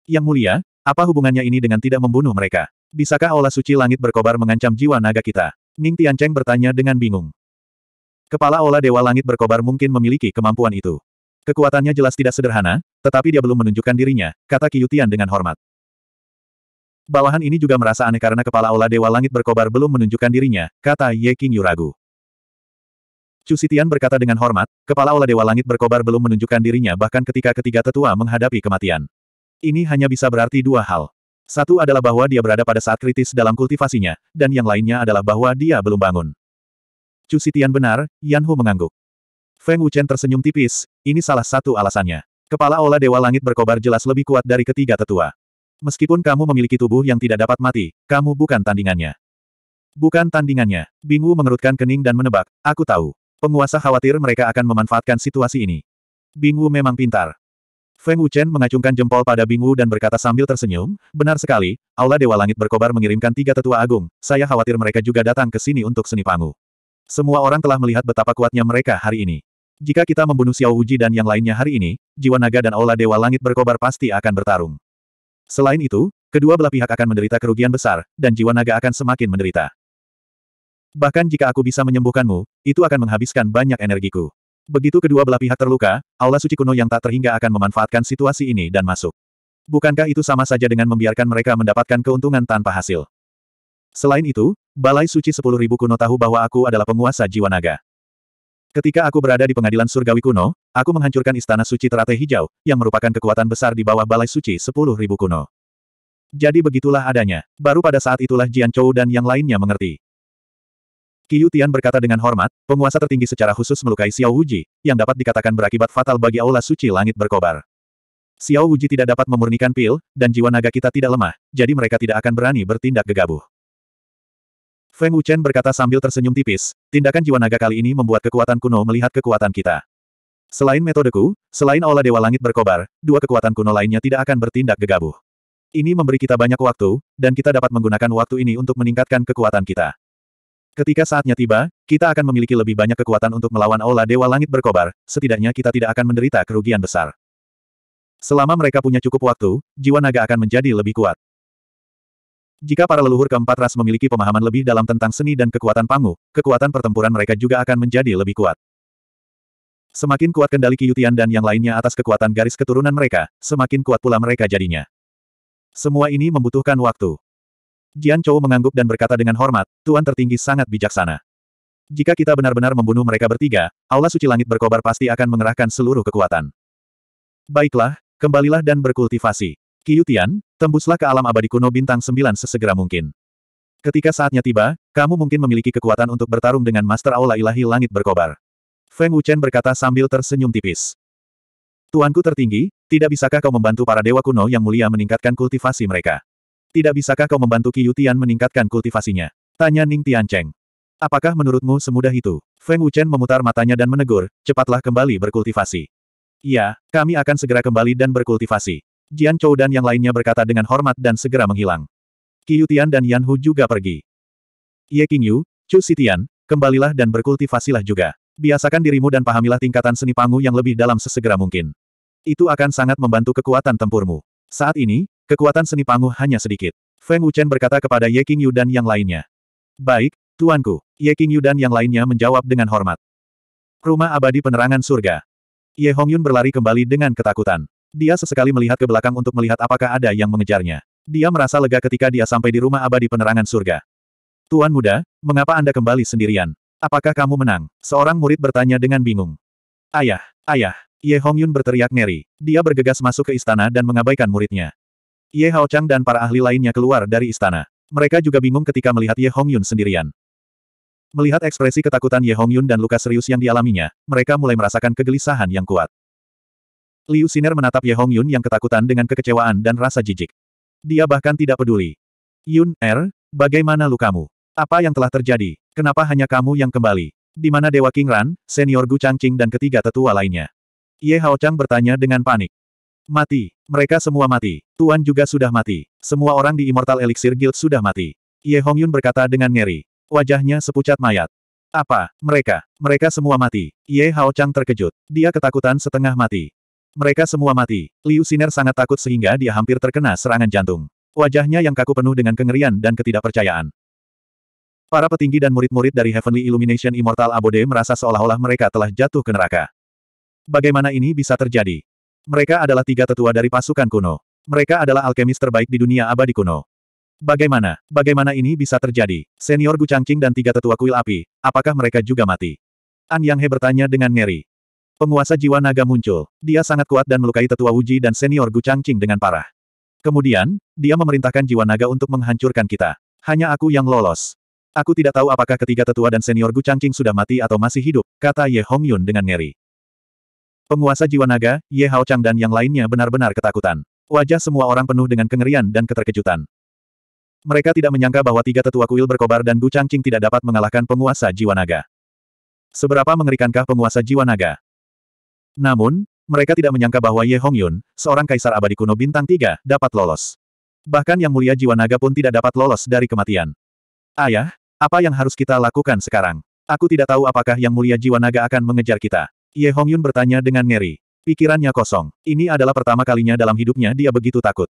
Yang Mulia, apa hubungannya ini dengan tidak membunuh mereka? Bisakah aula suci langit berkobar mengancam jiwa naga kita? Ning Tiancheng bertanya dengan bingung. Kepala aula dewa langit berkobar mungkin memiliki kemampuan itu. Kekuatannya jelas tidak sederhana, tetapi dia belum menunjukkan dirinya, kata Tian dengan hormat. Bawahan ini juga merasa aneh karena kepala aula dewa langit berkobar belum menunjukkan dirinya, kata Ye King Yu ragu. Chu Sitian berkata dengan hormat, kepala aula dewa langit berkobar belum menunjukkan dirinya bahkan ketika ketiga tetua menghadapi kematian. Ini hanya bisa berarti dua hal. Satu adalah bahwa dia berada pada saat kritis dalam kultivasinya, dan yang lainnya adalah bahwa dia belum bangun. Chu Sitian benar, Yan Hu mengangguk. Feng Wuchen tersenyum tipis, ini salah satu alasannya. Kepala Aula Dewa Langit berkobar jelas lebih kuat dari ketiga tetua. Meskipun kamu memiliki tubuh yang tidak dapat mati, kamu bukan tandingannya. Bukan tandingannya. Bingu mengerutkan kening dan menebak, aku tahu. Penguasa khawatir mereka akan memanfaatkan situasi ini. Bingu memang pintar. Feng Wuchen mengacungkan jempol pada Bingu dan berkata sambil tersenyum, benar sekali, Aula Dewa Langit berkobar mengirimkan tiga tetua agung, saya khawatir mereka juga datang ke sini untuk seni pangu. Semua orang telah melihat betapa kuatnya mereka hari ini. Jika kita membunuh Xiao Wuji dan yang lainnya hari ini, jiwa naga dan aula dewa langit berkobar pasti akan bertarung. Selain itu, kedua belah pihak akan menderita kerugian besar, dan jiwa naga akan semakin menderita. Bahkan jika aku bisa menyembuhkanmu, itu akan menghabiskan banyak energiku. Begitu kedua belah pihak terluka, aula suci kuno yang tak terhingga akan memanfaatkan situasi ini dan masuk. Bukankah itu sama saja dengan membiarkan mereka mendapatkan keuntungan tanpa hasil? Selain itu, Balai Suci Sepuluh Ribu kuno tahu bahwa aku adalah penguasa jiwa naga. Ketika aku berada di pengadilan surgawi kuno, aku menghancurkan istana suci teratai hijau, yang merupakan kekuatan besar di bawah balai suci sepuluh ribu kuno. Jadi begitulah adanya. Baru pada saat itulah Jian Chou dan yang lainnya mengerti. Qiu Tian berkata dengan hormat, penguasa tertinggi secara khusus melukai Xiao Wuji, yang dapat dikatakan berakibat fatal bagi aula suci langit berkobar. Xiao Wuji tidak dapat memurnikan pil, dan jiwa naga kita tidak lemah, jadi mereka tidak akan berani bertindak gegabah. Feng Wuchen berkata sambil tersenyum tipis, tindakan jiwa naga kali ini membuat kekuatan kuno melihat kekuatan kita. Selain metodeku, selain aula Dewa Langit berkobar, dua kekuatan kuno lainnya tidak akan bertindak gegabah. Ini memberi kita banyak waktu, dan kita dapat menggunakan waktu ini untuk meningkatkan kekuatan kita. Ketika saatnya tiba, kita akan memiliki lebih banyak kekuatan untuk melawan aula Dewa Langit berkobar, setidaknya kita tidak akan menderita kerugian besar. Selama mereka punya cukup waktu, jiwa naga akan menjadi lebih kuat. Jika para leluhur keempat ras memiliki pemahaman lebih dalam tentang seni dan kekuatan pangu, kekuatan pertempuran mereka juga akan menjadi lebih kuat. Semakin kuat kendali Qiyutian dan yang lainnya atas kekuatan garis keturunan mereka, semakin kuat pula mereka jadinya. Semua ini membutuhkan waktu. Jian Chou mengangguk dan berkata dengan hormat, Tuan tertinggi sangat bijaksana. Jika kita benar-benar membunuh mereka bertiga, Aula Suci Langit berkobar pasti akan mengerahkan seluruh kekuatan. Baiklah, kembalilah dan berkultivasi. Qiyutian, tembuslah ke alam abadi kuno bintang sembilan sesegera mungkin. Ketika saatnya tiba, kamu mungkin memiliki kekuatan untuk bertarung dengan Master Aula Ilahi Langit berkobar. Feng Wuchen berkata sambil tersenyum tipis. Tuanku tertinggi, tidak bisakah kau membantu para dewa kuno yang mulia meningkatkan kultivasi mereka? Tidak bisakah kau membantu Qiyutian meningkatkan kultivasinya? Tanya Ning Tiancheng. Apakah menurutmu semudah itu? Feng Wuchen memutar matanya dan menegur, cepatlah kembali berkultivasi. Iya, kami akan segera kembali dan berkultivasi. Jian Chou dan yang lainnya berkata dengan hormat dan segera menghilang. Qiu Tian dan Yan Hu juga pergi. Ye Qingyu, Chu Xitian, kembalilah dan berkultivasilah juga. Biasakan dirimu dan pahamilah tingkatan seni pangu yang lebih dalam sesegera mungkin. Itu akan sangat membantu kekuatan tempurmu. Saat ini, kekuatan seni pangu hanya sedikit. Feng Wuchen berkata kepada Ye Qingyu dan yang lainnya. Baik, tuanku. Ye Qingyu dan yang lainnya menjawab dengan hormat. Rumah abadi penerangan surga. Ye Hongyun berlari kembali dengan ketakutan. Dia sesekali melihat ke belakang untuk melihat apakah ada yang mengejarnya. Dia merasa lega ketika dia sampai di rumah abadi penerangan surga. Tuan muda, mengapa Anda kembali sendirian? Apakah kamu menang? Seorang murid bertanya dengan bingung. Ayah, ayah, Ye Hongyun berteriak ngeri. Dia bergegas masuk ke istana dan mengabaikan muridnya. Ye Hao Chang dan para ahli lainnya keluar dari istana. Mereka juga bingung ketika melihat Ye Hongyun sendirian. Melihat ekspresi ketakutan Ye Hongyun dan luka serius yang dialaminya, mereka mulai merasakan kegelisahan yang kuat. Liu Siner menatap Ye Hong Yun yang ketakutan dengan kekecewaan dan rasa jijik. Dia bahkan tidak peduli. Yun, Er, bagaimana lukamu? Apa yang telah terjadi? Kenapa hanya kamu yang kembali? Di mana Dewa King Ran, senior Gu Changqing dan ketiga tetua lainnya? Ye Hao Chang bertanya dengan panik. Mati. Mereka semua mati. Tuan juga sudah mati. Semua orang di Immortal Elixir Guild sudah mati. Ye Hong Yun berkata dengan ngeri. Wajahnya sepucat mayat. Apa? Mereka? Mereka semua mati. Ye Hao Chang terkejut. Dia ketakutan setengah mati. Mereka semua mati. Liu Siner sangat takut sehingga dia hampir terkena serangan jantung. Wajahnya yang kaku penuh dengan kengerian dan ketidakpercayaan. Para petinggi dan murid-murid dari Heavenly Illumination Immortal Abode merasa seolah-olah mereka telah jatuh ke neraka. Bagaimana ini bisa terjadi? Mereka adalah tiga tetua dari pasukan kuno. Mereka adalah alkemis terbaik di dunia abadi kuno. Bagaimana? Bagaimana ini bisa terjadi? Senior Gu Changqing dan tiga tetua kuil api, apakah mereka juga mati? An Yang He bertanya dengan ngeri. Penguasa jiwa naga muncul. Dia sangat kuat dan melukai tetua Wuji dan senior Gu Changqing dengan parah. Kemudian, dia memerintahkan jiwa naga untuk menghancurkan kita. Hanya aku yang lolos. Aku tidak tahu apakah ketiga tetua dan senior Gu Changqing sudah mati atau masih hidup, kata Ye Hongyun dengan ngeri. Penguasa jiwa naga, Ye Hao Chang dan yang lainnya benar-benar ketakutan. Wajah semua orang penuh dengan kengerian dan keterkejutan. Mereka tidak menyangka bahwa tiga tetua kuil berkobar dan Gu Changqing tidak dapat mengalahkan penguasa jiwa naga. Seberapa mengerikankah penguasa jiwa naga? Namun, mereka tidak menyangka bahwa Ye Hongyun, seorang kaisar abadi kuno bintang tiga, dapat lolos. Bahkan yang mulia jiwa naga pun tidak dapat lolos dari kematian. Ayah, apa yang harus kita lakukan sekarang? Aku tidak tahu apakah yang mulia jiwa naga akan mengejar kita. Ye Hongyun bertanya dengan ngeri. Pikirannya kosong. Ini adalah pertama kalinya dalam hidupnya dia begitu takut.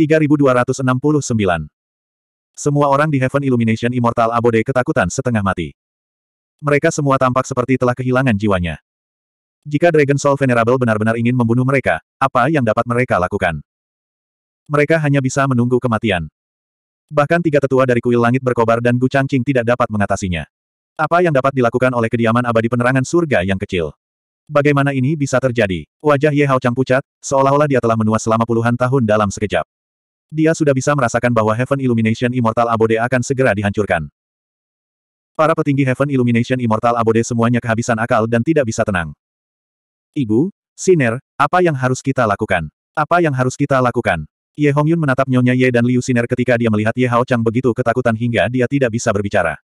3269. Semua orang di Heaven Illumination Immortal Abode ketakutan setengah mati. Mereka semua tampak seperti telah kehilangan jiwanya. Jika Dragon Soul Venerable benar-benar ingin membunuh mereka, apa yang dapat mereka lakukan? Mereka hanya bisa menunggu kematian. Bahkan tiga tetua dari kuil langit berkobar dan Gu Changqing tidak dapat mengatasinya. Apa yang dapat dilakukan oleh kediaman abadi penerangan surga yang kecil? Bagaimana ini bisa terjadi? Wajah Ye Hao Chang pucat, seolah-olah dia telah menua selama puluhan tahun dalam sekejap. Dia sudah bisa merasakan bahwa Heaven Illumination Immortal Abode akan segera dihancurkan. Para petinggi Heaven Illumination Immortal Abode semuanya kehabisan akal dan tidak bisa tenang. Ibu, Siner, apa yang harus kita lakukan? Apa yang harus kita lakukan? Ye Hongyun menatap Nyonya Ye dan Liu Siner ketika dia melihat Ye Hao Chang begitu ketakutan hingga dia tidak bisa berbicara.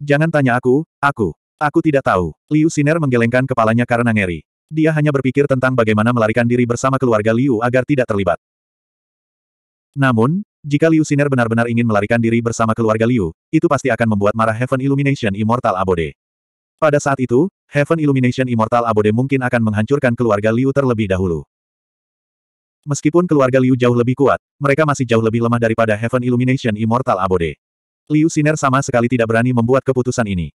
Jangan tanya aku, aku. Aku tidak tahu. Liu Siner menggelengkan kepalanya karena ngeri. Dia hanya berpikir tentang bagaimana melarikan diri bersama keluarga Liu agar tidak terlibat. Namun, jika Liu Siner benar-benar ingin melarikan diri bersama keluarga Liu, itu pasti akan membuat marah Heaven Illumination Immortal Abode. Pada saat itu, Heaven Illumination Immortal Abode mungkin akan menghancurkan keluarga Liu terlebih dahulu. Meskipun keluarga Liu jauh lebih kuat, mereka masih jauh lebih lemah daripada Heaven Illumination Immortal Abode. Liu Siner sama sekali tidak berani membuat keputusan ini.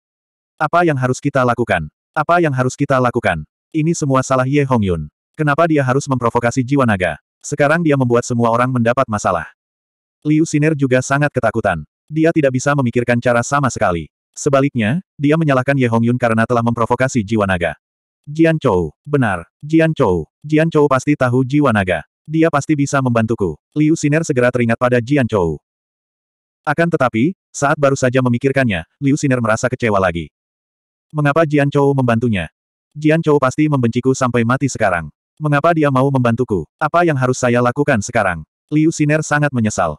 Apa yang harus kita lakukan? Apa yang harus kita lakukan? Ini semua salah Ye Hongyun. Kenapa dia harus memprovokasi jiwa naga? Sekarang dia membuat semua orang mendapat masalah. Liu Siner juga sangat ketakutan. Dia tidak bisa memikirkan cara sama sekali. Sebaliknya, dia menyalahkan Ye Hongyun karena telah memprovokasi jiwa naga. Jian Chou, benar, Jian Chou. Jian Chou pasti tahu jiwa naga. Dia pasti bisa membantuku. Liu Siner segera teringat pada Jian Chou. Akan tetapi, saat baru saja memikirkannya, Liu Siner merasa kecewa lagi. Mengapa Jian Chou membantunya? Jian Chou pasti membenciku sampai mati sekarang. Mengapa dia mau membantuku? Apa yang harus saya lakukan sekarang? Liu Siner sangat menyesal.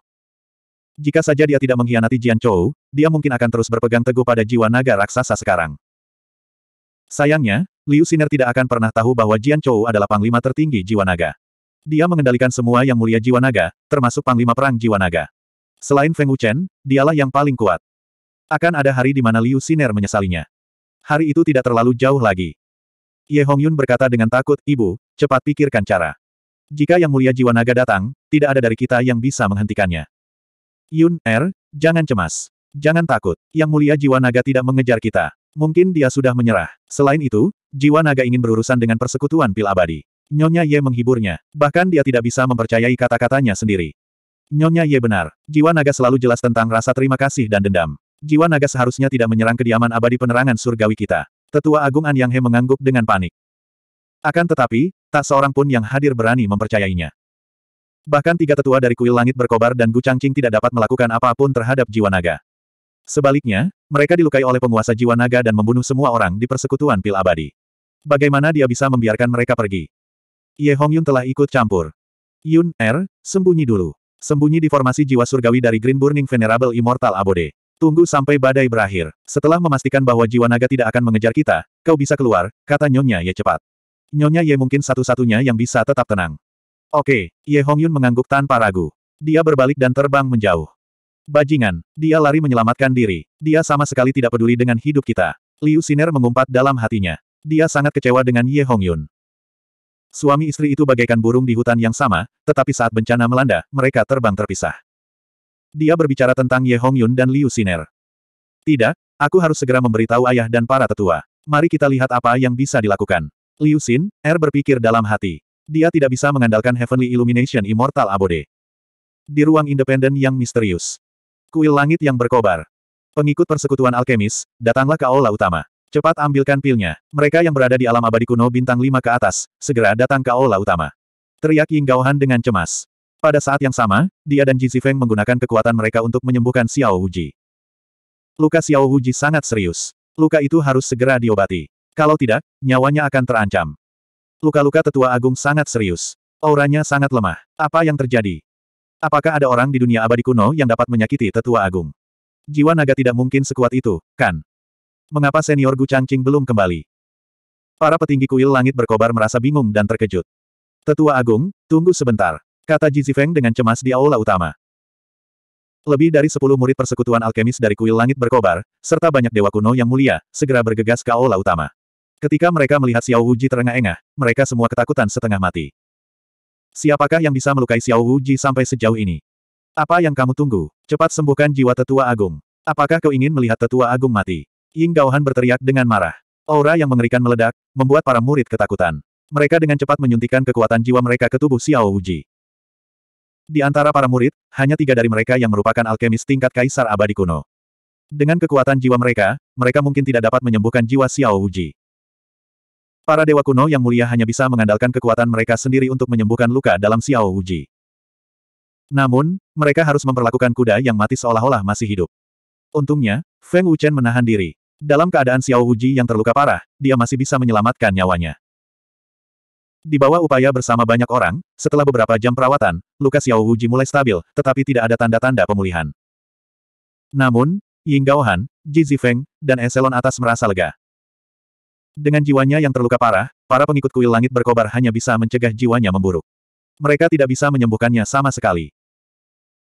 Jika saja dia tidak mengkhianati Jian Chou, dia mungkin akan terus berpegang teguh pada jiwa naga raksasa sekarang. Sayangnya, Liu Siner tidak akan pernah tahu bahwa Jian Chou adalah panglima tertinggi jiwa naga. Dia mengendalikan semua yang mulia jiwa naga, termasuk panglima perang jiwa naga. Selain Feng Wuchen, dialah yang paling kuat. Akan ada hari di mana Liu Siner menyesalinya. Hari itu tidak terlalu jauh lagi. Ye Hongyun berkata dengan takut, Ibu, cepat pikirkan cara. Jika yang mulia jiwa naga datang, tidak ada dari kita yang bisa menghentikannya. Yun, Er, jangan cemas. Jangan takut, yang mulia jiwa naga tidak mengejar kita. Mungkin dia sudah menyerah. Selain itu, jiwa naga ingin berurusan dengan persekutuan pil abadi. Nyonya Ye menghiburnya, bahkan dia tidak bisa mempercayai kata-katanya sendiri. Nyonya Ye benar. Jiwa naga selalu jelas tentang rasa terima kasih dan dendam. Jiwa naga seharusnya tidak menyerang kediaman abadi penerangan surgawi kita. Tetua Agung An Yang He mengangguk dengan panik. Akan tetapi, tak seorang pun yang hadir berani mempercayainya. Bahkan tiga tetua dari kuil langit berkobar dan Gu Changqing tidak dapat melakukan apa pun terhadap jiwa naga. Sebaliknya, mereka dilukai oleh penguasa jiwa naga dan membunuh semua orang di persekutuan pil abadi. Bagaimana dia bisa membiarkan mereka pergi? Ye Hongyun telah ikut campur. Yun, Er, sembunyi dulu. Sembunyi di formasi jiwa surgawi dari Green Burning Venerable Immortal Abode. Tunggu sampai badai berakhir. Setelah memastikan bahwa jiwa naga tidak akan mengejar kita, kau bisa keluar, kata Nyonya Ye cepat. Nyonya Ye mungkin satu-satunya yang bisa tetap tenang. Oke, Ye Hongyun mengangguk tanpa ragu. Dia berbalik dan terbang menjauh. Bajingan, dia lari menyelamatkan diri. Dia sama sekali tidak peduli dengan hidup kita. Liu Siner mengumpat dalam hatinya. Dia sangat kecewa dengan Ye Hongyun. Suami istri itu bagaikan burung di hutan yang sama, tetapi saat bencana melanda, mereka terbang terpisah. Dia berbicara tentang Ye Hongyun dan Liu Siner. Tidak, aku harus segera memberitahu ayah dan para tetua. Mari kita lihat apa yang bisa dilakukan. Liu Xin, Er berpikir dalam hati. Dia tidak bisa mengandalkan Heavenly Illumination Immortal Abode. Di ruang independen yang misterius. Kuil langit yang berkobar. Pengikut persekutuan alkemis, datanglah ke aula utama. Cepat ambilkan pilnya. Mereka yang berada di alam abadi kuno bintang lima ke atas, segera datang ke aula utama. Teriak Ying Gaohan dengan cemas. Pada saat yang sama, dia dan Ji Zifeng menggunakan kekuatan mereka untuk menyembuhkan Xiao Wuji. Luka Xiao Wuji sangat serius. Luka itu harus segera diobati. Kalau tidak, nyawanya akan terancam. Luka-luka tetua agung sangat serius. Auranya sangat lemah. Apa yang terjadi? Apakah ada orang di dunia abadi kuno yang dapat menyakiti tetua agung? Jiwa naga tidak mungkin sekuat itu, kan? Mengapa senior Gu Changqing belum kembali? Para petinggi kuil langit berkobar merasa bingung dan terkejut. Tetua Agung, tunggu sebentar, kata Ji Zifeng dengan cemas di aula utama. Lebih dari sepuluh murid persekutuan alkemis dari kuil langit berkobar, serta banyak dewa kuno yang mulia, segera bergegas ke aula utama. Ketika mereka melihat Xiao Wuji terengah-engah, mereka semua ketakutan setengah mati. Siapakah yang bisa melukai Xiao Wuji sampai sejauh ini? Apa yang kamu tunggu? Cepat sembuhkan jiwa tetua agung. Apakah kau ingin melihat tetua agung mati? Ying Gaohan berteriak dengan marah. Aura yang mengerikan meledak, membuat para murid ketakutan. Mereka dengan cepat menyuntikkan kekuatan jiwa mereka ke tubuh Xiao Wuji. Di antara para murid, hanya tiga dari mereka yang merupakan alkemis tingkat kaisar abadi kuno. Dengan kekuatan jiwa mereka, mereka mungkin tidak dapat menyembuhkan jiwa Xiao Wuji. Para dewa kuno yang mulia hanya bisa mengandalkan kekuatan mereka sendiri untuk menyembuhkan luka dalam Xiao Wuji. Namun, mereka harus memperlakukan kuda yang mati seolah-olah masih hidup. Untungnya, Feng Wuchen menahan diri. Dalam keadaan Xiao Wuji yang terluka parah, dia masih bisa menyelamatkan nyawanya. Di bawah upaya bersama banyak orang, setelah beberapa jam perawatan, luka Xiao Wuji mulai stabil, tetapi tidak ada tanda-tanda pemulihan. Namun, Ying Gaohan, Ji Zifeng, dan eselon atas merasa lega. Dengan jiwanya yang terluka parah, para pengikut kuil langit berkobar hanya bisa mencegah jiwanya memburuk. Mereka tidak bisa menyembuhkannya sama sekali.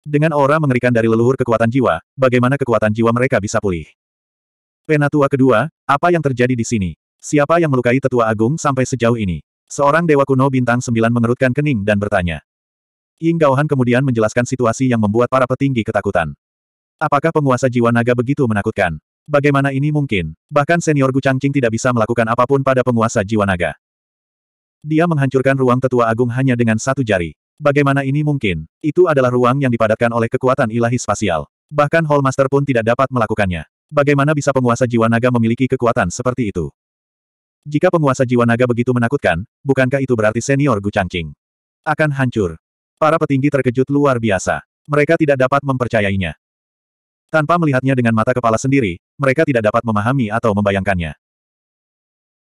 Dengan aura mengerikan dari leluhur kekuatan jiwa, bagaimana kekuatan jiwa mereka bisa pulih? Penatua kedua, apa yang terjadi di sini? Siapa yang melukai tetua agung sampai sejauh ini? Seorang dewa kuno bintang sembilan mengerutkan kening dan bertanya. Ying Gaohan kemudian menjelaskan situasi yang membuat para petinggi ketakutan. Apakah penguasa jiwa naga begitu menakutkan? Bagaimana ini mungkin? Bahkan senior Gu Changqing tidak bisa melakukan apa pun pada penguasa jiwa naga. Dia menghancurkan ruang tetua agung hanya dengan satu jari. Bagaimana ini mungkin? Itu adalah ruang yang dipadatkan oleh kekuatan ilahi spasial. Bahkan Hall Master pun tidak dapat melakukannya. Bagaimana bisa penguasa jiwa naga memiliki kekuatan seperti itu? Jika penguasa jiwa naga begitu menakutkan, bukankah itu berarti senior Gu Changqing? Akan hancur. Para petinggi terkejut luar biasa. Mereka tidak dapat mempercayainya. Tanpa melihatnya dengan mata kepala sendiri, mereka tidak dapat memahami atau membayangkannya.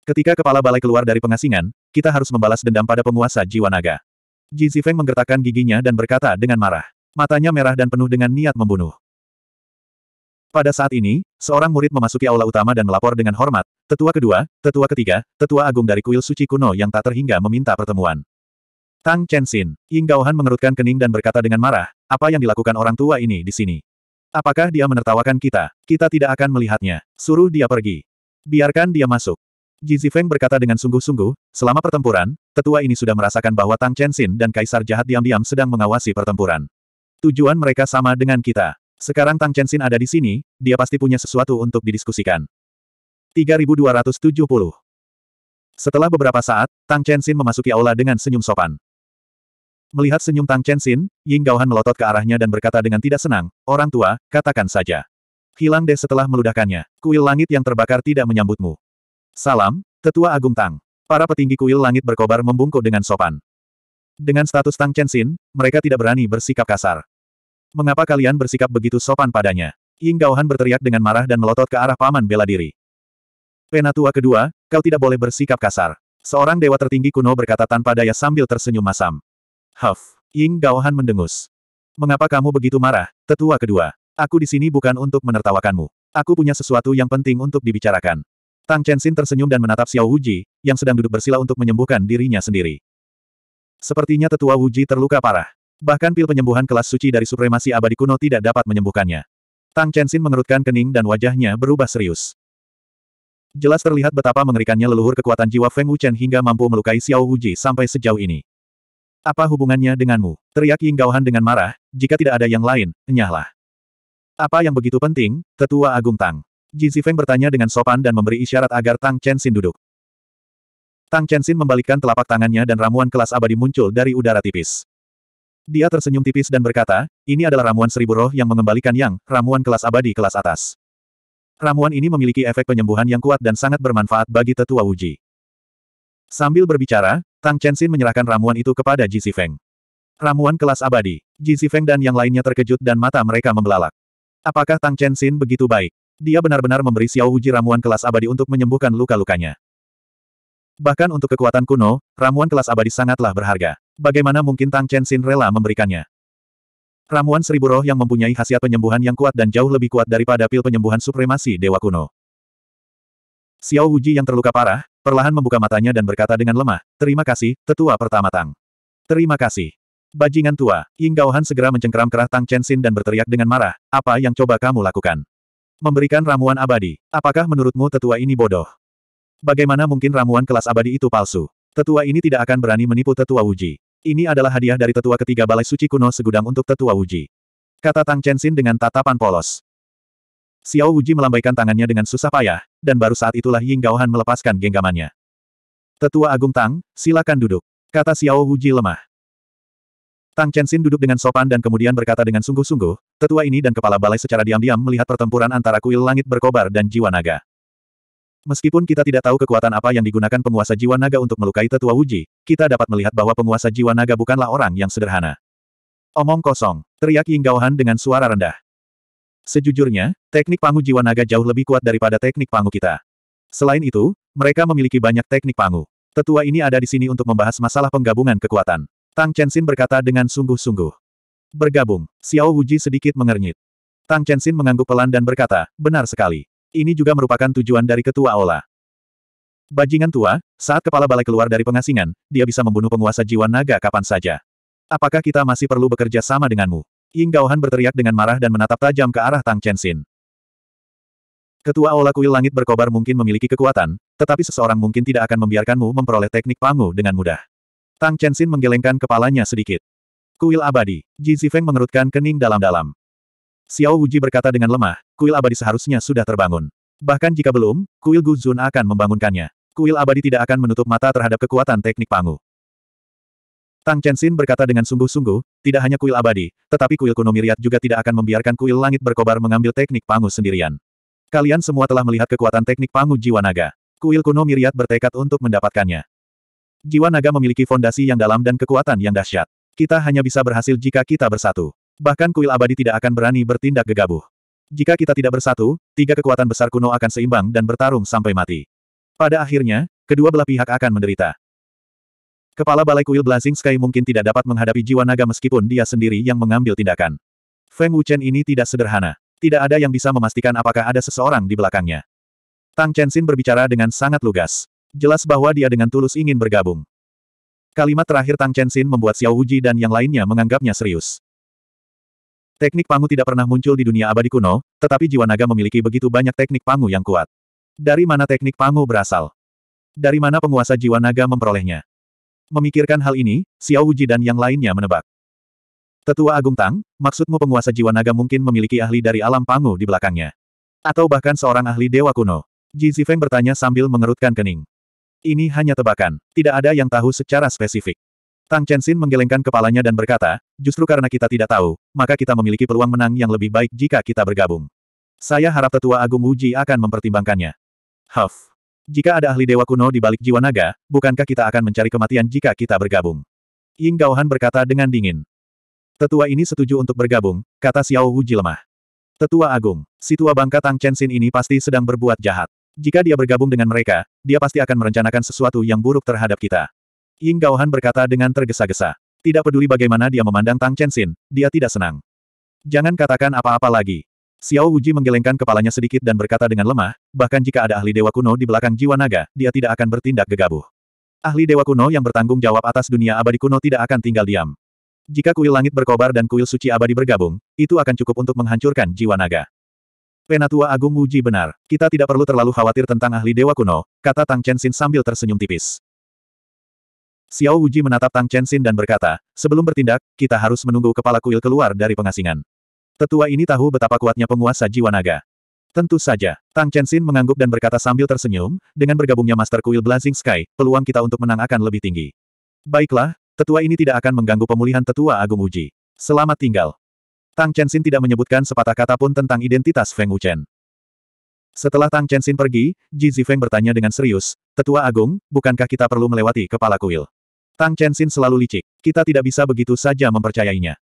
Ketika kepala balai keluar dari pengasingan, kita harus membalas dendam pada penguasa jiwa naga. Ji Zifeng menggertakkan giginya dan berkata dengan marah. Matanya merah dan penuh dengan niat membunuh. Pada saat ini, seorang murid memasuki aula utama dan melapor dengan hormat, tetua kedua, tetua ketiga, tetua agung dari kuil suci kuno yang tak terhingga meminta pertemuan. Tang Chenxin, Ying Gaohan mengerutkan kening dan berkata dengan marah, apa yang dilakukan orang tua ini di sini? Apakah dia menertawakan kita? Kita tidak akan melihatnya. Suruh dia pergi. Biarkan dia masuk. Ji Zifeng berkata dengan sungguh-sungguh, selama pertempuran, tetua ini sudah merasakan bahwa Tang Chenxin dan Kaisar Jahat diam-diam sedang mengawasi pertempuran. Tujuan mereka sama dengan kita. Sekarang Tang Chenxin ada di sini, dia pasti punya sesuatu untuk didiskusikan. 3270 Setelah beberapa saat, Tang Chenxin memasuki aula dengan senyum sopan. Melihat senyum Tang Chenxin, Ying Gaohan melotot ke arahnya dan berkata dengan tidak senang, orang tua, katakan saja. Hilang deh setelah meludahkannya, kuil langit yang terbakar tidak menyambutmu. Salam, Tetua Agung Tang. Para petinggi kuil langit berkobar membungkuk dengan sopan. Dengan status Tang Chenxin, mereka tidak berani bersikap kasar. Mengapa kalian bersikap begitu sopan padanya? Ying Gaohan berteriak dengan marah dan melotot ke arah paman bela diri. Penatua kedua, kau tidak boleh bersikap kasar. Seorang dewa tertinggi kuno berkata tanpa daya sambil tersenyum masam. Huff, Ying Gaohan mendengus. Mengapa kamu begitu marah, tetua kedua? Aku di sini bukan untuk menertawakanmu. Aku punya sesuatu yang penting untuk dibicarakan. Tang Chenxin tersenyum dan menatap Xiao Wuji, yang sedang duduk bersila untuk menyembuhkan dirinya sendiri. Sepertinya tetua Wuji terluka parah. Bahkan pil penyembuhan kelas suci dari supremasi abadi kuno tidak dapat menyembuhkannya. Tang Chenxin mengerutkan kening dan wajahnya berubah serius. Jelas terlihat betapa mengerikannya leluhur kekuatan jiwa Feng Wuchen hingga mampu melukai Xiao Wuji sampai sejauh ini. Apa hubungannya denganmu? Teriak Ying Gaohan dengan marah, jika tidak ada yang lain, enyahlah. Apa yang begitu penting, Tetua Agung Tang? Ji Zifeng bertanya dengan sopan dan memberi isyarat agar Tang Chenxin duduk. Tang Chenxin membalikkan telapak tangannya dan ramuan kelas abadi muncul dari udara tipis. Dia tersenyum tipis dan berkata, ini adalah ramuan seribu roh yang mengembalikan yang, ramuan kelas abadi kelas atas. Ramuan ini memiliki efek penyembuhan yang kuat dan sangat bermanfaat bagi tetua Wuji. Sambil berbicara, Tang Chenxin menyerahkan ramuan itu kepada Ji Zifeng. Ramuan kelas abadi. Ji Zifeng dan yang lainnya terkejut dan mata mereka membelalak. Apakah Tang Chenxin begitu baik? Dia benar-benar memberi Xiao Wuji ramuan kelas abadi untuk menyembuhkan luka-lukanya. Bahkan untuk kekuatan kuno, ramuan kelas abadi sangatlah berharga. Bagaimana mungkin Tang Chenxin rela memberikannya? Ramuan seribu roh yang mempunyai khasiat penyembuhan yang kuat dan jauh lebih kuat daripada pil penyembuhan supremasi Dewa kuno. Xiao Wuji yang terluka parah, perlahan membuka matanya dan berkata dengan lemah, Terima kasih, tetua pertama Tang. Terima kasih. Bajingan tua, Ying Gaohan segera mencengkeram kerah Tang Chenxin dan berteriak dengan marah, apa yang coba kamu lakukan? Memberikan ramuan abadi. Apakah menurutmu tetua ini bodoh? Bagaimana mungkin ramuan kelas abadi itu palsu? Tetua ini tidak akan berani menipu tetua Wuji. Ini adalah hadiah dari tetua ketiga balai suci kuno segudang untuk tetua Wuji. Kata Tang Chenxin dengan tatapan polos. Xiao Wuji melambaikan tangannya dengan susah payah, dan baru saat itulah Ying Gaohan melepaskan genggamannya. Tetua Agung Tang, silakan duduk. Kata Xiao Wuji lemah. Tang Chenxin duduk dengan sopan dan kemudian berkata dengan sungguh-sungguh, tetua ini dan kepala balai secara diam-diam melihat pertempuran antara kuil langit berkobar dan jiwa naga. Meskipun kita tidak tahu kekuatan apa yang digunakan penguasa jiwa naga untuk melukai tetua Wuji, kita dapat melihat bahwa penguasa jiwa naga bukanlah orang yang sederhana. Omong kosong, teriak Ying Gaohan dengan suara rendah. Sejujurnya, teknik pangu jiwa naga jauh lebih kuat daripada teknik pangu kita. Selain itu, mereka memiliki banyak teknik pangu. Tetua ini ada di sini untuk membahas masalah penggabungan kekuatan. Tang Chenxin berkata dengan sungguh-sungguh. Bergabung. Xiao Wuji sedikit mengernyit. Tang Chenxin mengangguk pelan dan berkata, benar sekali. Ini juga merupakan tujuan dari ketua Ola. Bajingan tua, saat kepala balai keluar dari pengasingan, dia bisa membunuh penguasa jiwa naga kapan saja. Apakah kita masih perlu bekerja sama denganmu? Ying Gaohan berteriak dengan marah dan menatap tajam ke arah Tang Chenxin. Ketua Ola Kuil Langit berkobar mungkin memiliki kekuatan, tetapi seseorang mungkin tidak akan membiarkanmu memperoleh teknik pangu dengan mudah. Tang Chenxin menggelengkan kepalanya sedikit. Kuil abadi. Ji Zifeng mengerutkan kening dalam-dalam. Xiao Wuji berkata dengan lemah, kuil abadi seharusnya sudah terbangun. Bahkan jika belum, kuil Guzun akan membangunkannya. Kuil abadi tidak akan menutup mata terhadap kekuatan teknik pangu. Tang Chenxin berkata dengan sungguh-sungguh, tidak hanya kuil abadi, tetapi kuil kuno Miriat juga tidak akan membiarkan kuil langit berkobar mengambil teknik pangu sendirian. Kalian semua telah melihat kekuatan teknik pangu jiwa naga. Kuil kuno Miriat bertekad untuk mendapatkannya. Jiwa naga memiliki fondasi yang dalam dan kekuatan yang dahsyat. Kita hanya bisa berhasil jika kita bersatu. Bahkan kuil abadi tidak akan berani bertindak gegabah. Jika kita tidak bersatu, tiga kekuatan besar kuno akan seimbang dan bertarung sampai mati. Pada akhirnya, kedua belah pihak akan menderita. Kepala balai kuil Blazing Sky mungkin tidak dapat menghadapi jiwa naga meskipun dia sendiri yang mengambil tindakan. Feng Wuchen ini tidak sederhana. Tidak ada yang bisa memastikan apakah ada seseorang di belakangnya. Tang Chenxin berbicara dengan sangat lugas. Jelas bahwa dia dengan tulus ingin bergabung. Kalimat terakhir Tang Chenxin membuat Xiao Wuji dan yang lainnya menganggapnya serius. Teknik pangu tidak pernah muncul di dunia abadi kuno, tetapi jiwa naga memiliki begitu banyak teknik pangu yang kuat. Dari mana teknik pangu berasal? Dari mana penguasa jiwa naga memperolehnya? Memikirkan hal ini, Xiao Wuji dan yang lainnya menebak. Tetua Agung Tang, maksudmu penguasa jiwa naga mungkin memiliki ahli dari alam pangu di belakangnya. Atau bahkan seorang ahli dewa kuno. Ji Zifeng bertanya sambil mengerutkan kening. Ini hanya tebakan. Tidak ada yang tahu secara spesifik. Tang Chenxin menggelengkan kepalanya dan berkata, justru karena kita tidak tahu, maka kita memiliki peluang menang yang lebih baik jika kita bergabung. Saya harap tetua Agung Wuji akan mempertimbangkannya. Huff. Jika ada ahli dewa kuno di balik jiwa naga, bukankah kita akan mencari kematian jika kita bergabung? Ying Gaohan berkata dengan dingin. Tetua ini setuju untuk bergabung, kata Xiao Wuji lemah. Tetua Agung, si tua bangka Tang Chenxin ini pasti sedang berbuat jahat. Jika dia bergabung dengan mereka, dia pasti akan merencanakan sesuatu yang buruk terhadap kita. Ying Gaohan berkata dengan tergesa-gesa. Tidak peduli bagaimana dia memandang Tang Chenxin, dia tidak senang. Jangan katakan apa-apa lagi. Xiao Wuji menggelengkan kepalanya sedikit dan berkata dengan lemah, bahkan jika ada ahli dewa kuno di belakang jiwa naga, dia tidak akan bertindak gegabah. Ahli dewa kuno yang bertanggung jawab atas dunia abadi kuno tidak akan tinggal diam. Jika kuil langit berkobar dan kuil suci abadi bergabung, itu akan cukup untuk menghancurkan jiwa naga. Penatua Agung Wuji benar. Kita tidak perlu terlalu khawatir tentang ahli dewa kuno, kata Tang Chenxin sambil tersenyum tipis. Xiao Wuji menatap Tang Chenxin dan berkata, sebelum bertindak, kita harus menunggu kepala kuil keluar dari pengasingan. Tetua ini tahu betapa kuatnya penguasa jiwa naga. Tentu saja, Tang Chenxin mengangguk dan berkata sambil tersenyum, dengan bergabungnya Master Kuil Blazing Sky, peluang kita untuk menang akan lebih tinggi. Baiklah, tetua ini tidak akan mengganggu pemulihan tetua Agung Wuji. Selamat tinggal. Tang Chenxin tidak menyebutkan sepatah kata pun tentang identitas Feng Wuchen. Setelah Tang Chenxin pergi, Ji Zifeng bertanya dengan serius, Tetua Agung, bukankah kita perlu melewati kepala kuil? Tang Chenxin selalu licik. Kita tidak bisa begitu saja mempercayainya.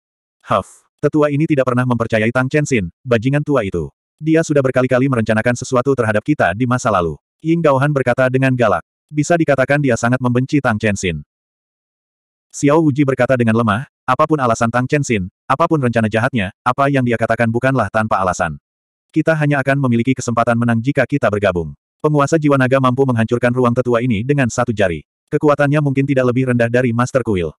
Huff. Tetua ini tidak pernah mempercayai Tang Chenxin, bajingan tua itu. Dia sudah berkali-kali merencanakan sesuatu terhadap kita di masa lalu. Ying Gaohan berkata dengan galak. Bisa dikatakan dia sangat membenci Tang Chenxin. Xiao Wuji berkata dengan lemah, apa pun alasan Tang Chenxin, apa pun rencana jahatnya, apa yang dia katakan bukanlah tanpa alasan. Kita hanya akan memiliki kesempatan menang jika kita bergabung. Penguasa jiwa naga mampu menghancurkan ruang tetua ini dengan satu jari. Kekuatannya mungkin tidak lebih rendah dari Master Kuil.